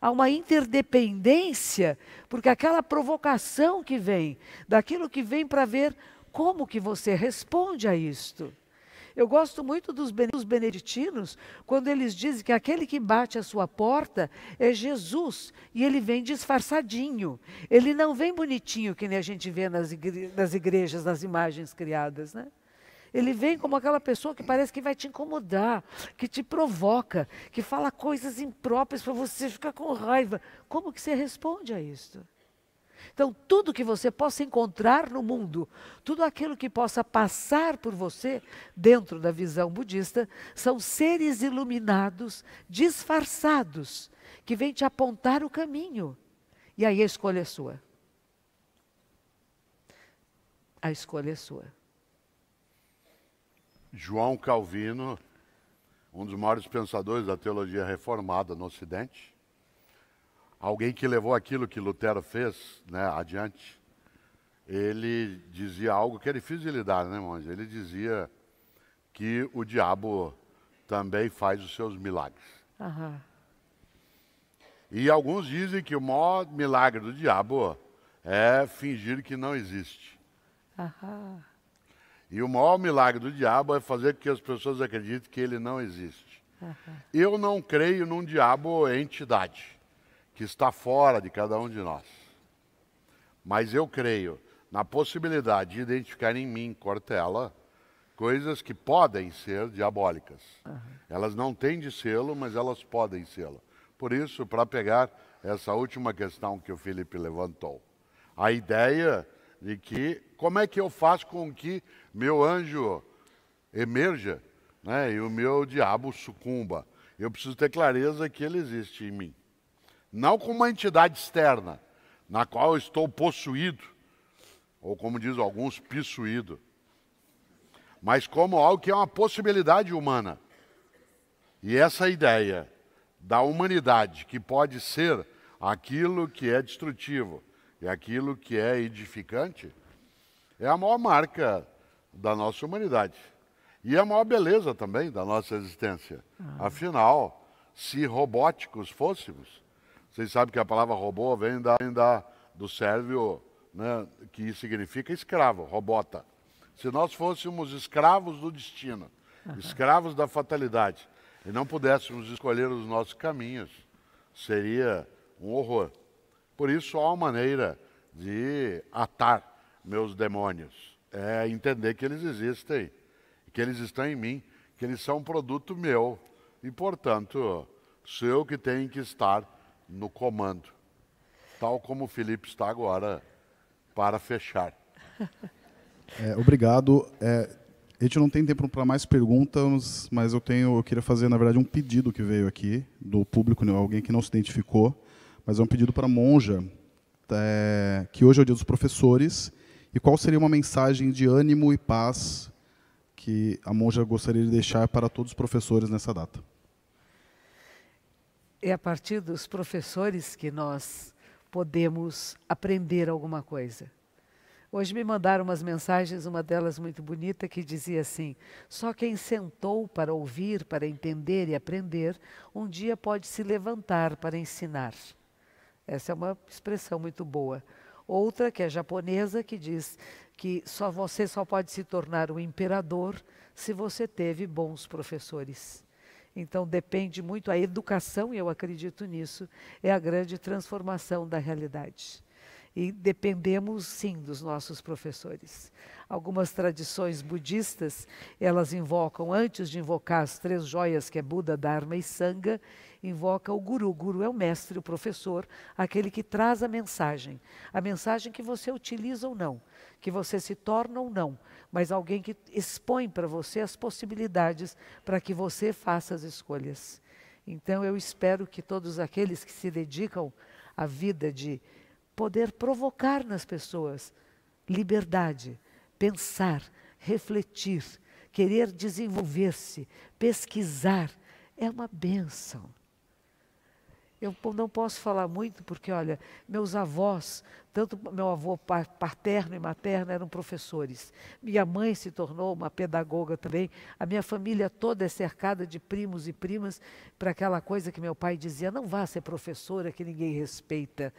há uma interdependência, porque aquela provocação que vem, daquilo que vem para ver como que você responde a isto. Eu gosto muito dos beneditinos, quando eles dizem que aquele que bate a sua porta é Jesus, e ele vem disfarçadinho. Ele não vem bonitinho, que nem a gente vê nas, igre nas igrejas, nas imagens criadas, né? Ele vem como aquela pessoa que parece que vai te incomodar, que te provoca, que fala coisas impróprias para você ficar com raiva. Como que você responde a isso? Então, tudo que você possa encontrar no mundo, tudo aquilo que possa passar por você, dentro da visão budista, são seres iluminados, disfarçados, que vêm te apontar o caminho. E aí a escolha é sua. A escolha é sua. João Calvino, um dos maiores pensadores da teologia reformada no Ocidente, alguém que levou aquilo que Lutero fez né, adiante, ele dizia algo que é difícil de lidar, né, monge? Ele dizia que o diabo também faz os seus milagres. Uhum. E alguns dizem que o maior milagre do diabo é fingir que não existe. Uhum. E o maior milagre do diabo é fazer com que as pessoas acreditem que ele não existe. Uhum. Eu não creio num diabo entidade que está fora de cada um de nós. Mas eu creio na possibilidade de identificar em mim, Cortella, coisas que podem ser diabólicas. Uhum. Elas não têm de sê-lo, mas elas podem sê-lo. Por isso, para pegar essa última questão que o Felipe levantou, a ideia de que como é que eu faço com que meu anjo emerja né, e o meu diabo sucumba? Eu preciso ter clareza que ele existe em mim. Não como uma entidade externa, na qual eu estou possuído, ou como diz alguns, possuído, mas como algo que é uma possibilidade humana. E essa ideia da humanidade, que pode ser aquilo que é destrutivo, e aquilo que é edificante é a maior marca da nossa humanidade. E a maior beleza também da nossa existência. Ah. Afinal, se robóticos fôssemos, vocês sabem que a palavra robô vem da, vem da do sérvio, né, que significa escravo, robota. Se nós fôssemos escravos do destino, escravos da fatalidade, e não pudéssemos escolher os nossos caminhos, seria um horror. Por isso, há uma maneira de atar meus demônios. É entender que eles existem, que eles estão em mim, que eles são um produto meu. E, portanto, sou eu que tenho que estar no comando. Tal como o Felipe está agora, para fechar. *laughs* É, obrigado. É, a gente não tem tempo para mais perguntas, mas eu tenho, eu queria fazer na verdade um pedido que veio aqui do público, né, alguém que não se identificou mas é um pedido para a monja, é, que hoje é o dia dos professores, e qual seria uma mensagem de ânimo e paz que a monja gostaria de deixar para todos os professores nessa data? É a partir dos professores que nós podemos aprender alguma coisa. Hoje me mandaram umas mensagens, uma delas muito bonita, que dizia assim: Só quem sentou para ouvir, para entender e aprender, um dia pode se levantar para ensinar. Essa é uma expressão muito boa. Outra, que é japonesa, que diz que só você só pode se tornar um imperador se você teve bons professores. Então depende muito a educação, e eu acredito nisso, é a grande transformação da realidade. E dependemos sim dos nossos professores. Algumas tradições budistas, elas invocam antes de invocar as três joias que é Buda, Dharma e Sangha, invoca o guru. O guru é o mestre, o professor, aquele que traz a mensagem. A mensagem que você utiliza ou não, que você se torna ou não, mas alguém que expõe para você as possibilidades para que você faça as escolhas. Então eu espero que todos aqueles que se dedicam à vida de poder provocar nas pessoas liberdade, pensar, refletir, querer desenvolver-se, pesquisar, é uma benção. Eu não posso falar muito porque, olha, meus avós, tanto meu avô paterno e materno eram professores. Minha mãe se tornou uma pedagoga também. A minha família toda é cercada de primos e primas para aquela coisa que meu pai dizia: não vá ser professora que ninguém respeita.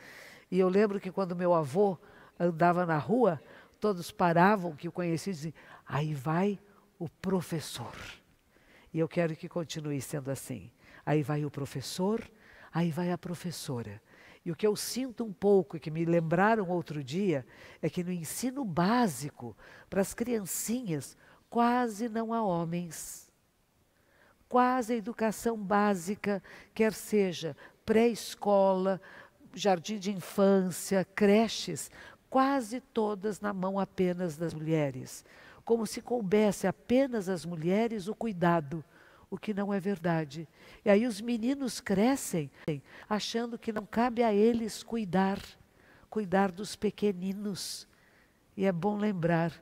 E eu lembro que quando meu avô andava na rua, todos paravam, que o conheciam e diziam: aí vai o professor. E eu quero que continue sendo assim. Aí vai o professor Aí vai a professora. E o que eu sinto um pouco, e que me lembraram outro dia, é que no ensino básico, para as criancinhas, quase não há homens. Quase a educação básica, quer seja pré-escola, jardim de infância, creches, quase todas na mão apenas das mulheres. Como se coubesse apenas às mulheres o cuidado o que não é verdade. E aí os meninos crescem achando que não cabe a eles cuidar, cuidar dos pequeninos. E é bom lembrar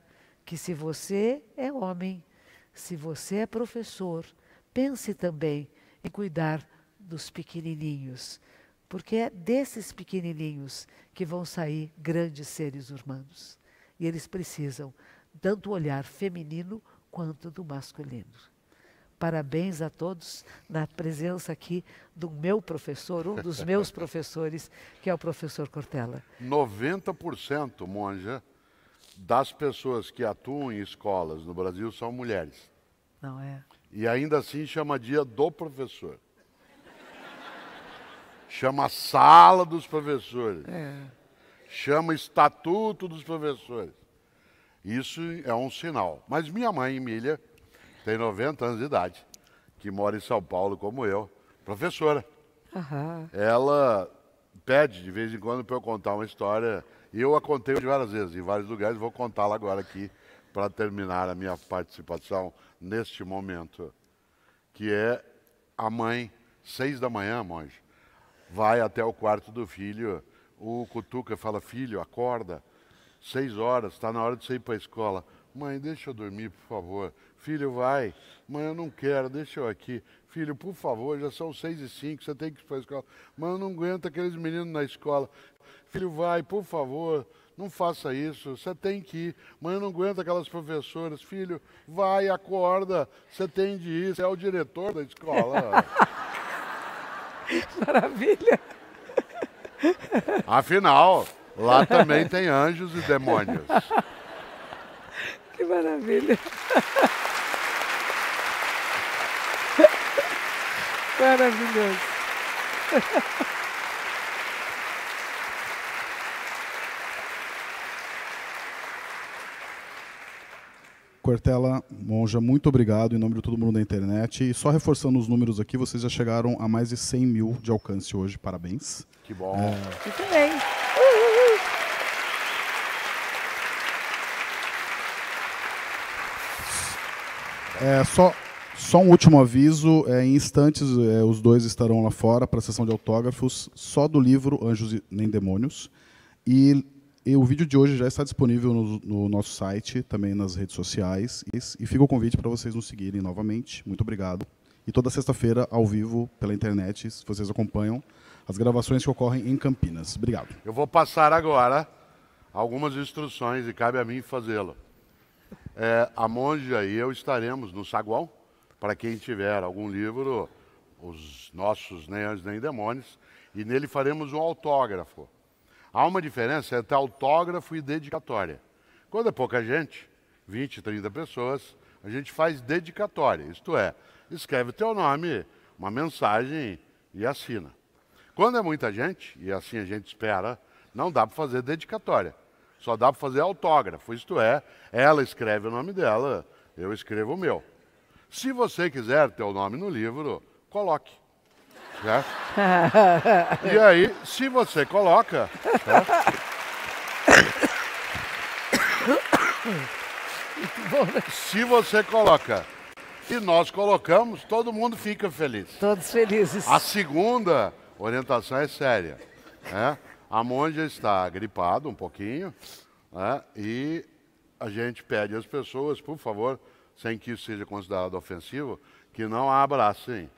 que se você é homem, se você é professor, pense também em cuidar dos pequenininhos, porque é desses pequenininhos que vão sair grandes seres humanos. E eles precisam tanto olhar feminino quanto do masculino. Parabéns a todos na presença aqui do meu professor, um dos meus *laughs* professores, que é o professor Cortella. 90%, Monja, das pessoas que atuam em escolas no Brasil são mulheres. Não é? E ainda assim chama dia do professor. Chama sala dos professores. É. Chama estatuto dos professores. Isso é um sinal. Mas minha mãe, Emília, tem 90 anos de idade, que mora em São Paulo como eu, professora. Uhum. Ela pede de vez em quando para eu contar uma história, e eu a contei várias vezes, em vários lugares, vou contá-la agora aqui para terminar a minha participação neste momento, que é a mãe, seis da manhã, monge, vai até o quarto do filho, o cutuca fala, filho, acorda, seis horas, está na hora de você ir para a escola. Mãe, deixa eu dormir, por favor. Filho, vai. Mãe, eu não quero, deixa eu aqui. Filho, por favor, já são seis e cinco, você tem que ir para a escola. Mãe, eu não aguento aqueles meninos na escola. Filho, vai, por favor, não faça isso, você tem que ir. Mãe, eu não aguento aquelas professoras. Filho, vai, acorda, você tem de ir, você é o diretor da escola. *laughs* *laughs* Maravilha. Afinal, lá também tem anjos e demônios. *laughs* Que maravilha. *laughs* Maravilhoso. Cortella, Monja, muito obrigado em nome de todo mundo da internet. E só reforçando os números aqui, vocês já chegaram a mais de 100 mil de alcance hoje. Parabéns. Que bom. É... Muito bem. É, só, só um último aviso: é, em instantes, é, os dois estarão lá fora para a sessão de autógrafos, só do livro Anjos e Nem Demônios. E, e, o vídeo de hoje já está disponível no, no nosso site, também nas redes sociais. E, fica o convite para vocês nos seguirem novamente. Muito obrigado. E toda sexta-feira, ao vivo, pela internet, se vocês acompanham, as gravações que ocorrem em Campinas. Obrigado. Eu vou passar agora algumas instruções e cabe a mim fazê-lo. É, a Monja e eu estaremos no saguão, para quem tiver algum livro, os nossos Anjos Nem Demônios, e nele faremos um autógrafo. Há uma diferença entre autógrafo e dedicatória. Quando é pouca gente, 20, 30 pessoas, a gente faz dedicatória, isto é, escreve teu nome, uma mensagem e assina. Quando é muita gente, e assim a gente espera, não dá para fazer dedicatória. Só dá para fazer autógrafo, isto é, ela escreve o nome dela, eu escrevo o meu. Se você quiser ter o nome no livro, coloque. Certo? e aí, se você coloca. Certo? Se você coloca e nós colocamos, todo mundo fica feliz. Todos felizes. A segunda orientação é séria. Né? A monja está gripada um pouquinho né? e a gente pede às pessoas, por favor, sem que isso seja considerado ofensivo, que não a abracem,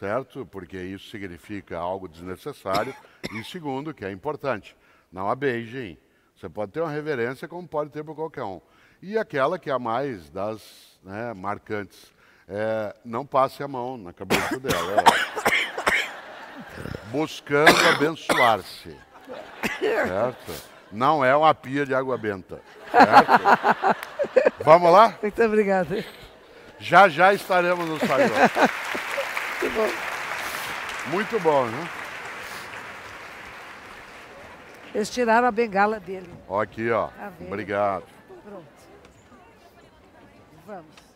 certo? Porque isso significa algo desnecessário. E segundo, que é importante, não a beijem. Você pode ter uma reverência como pode ter por qualquer um. E aquela que é a mais das né, marcantes, é, não passe a mão na cabeça dela. É, buscando abençoar-se. Certo? Não é uma pia de água benta. Certo? Vamos lá? Muito obrigada. Já já estaremos no salão. Muito bom. Muito bom, né? Eles tiraram a bengala dele. Ó, aqui, ó. Tá? Obrigado. Pronto. Vamos.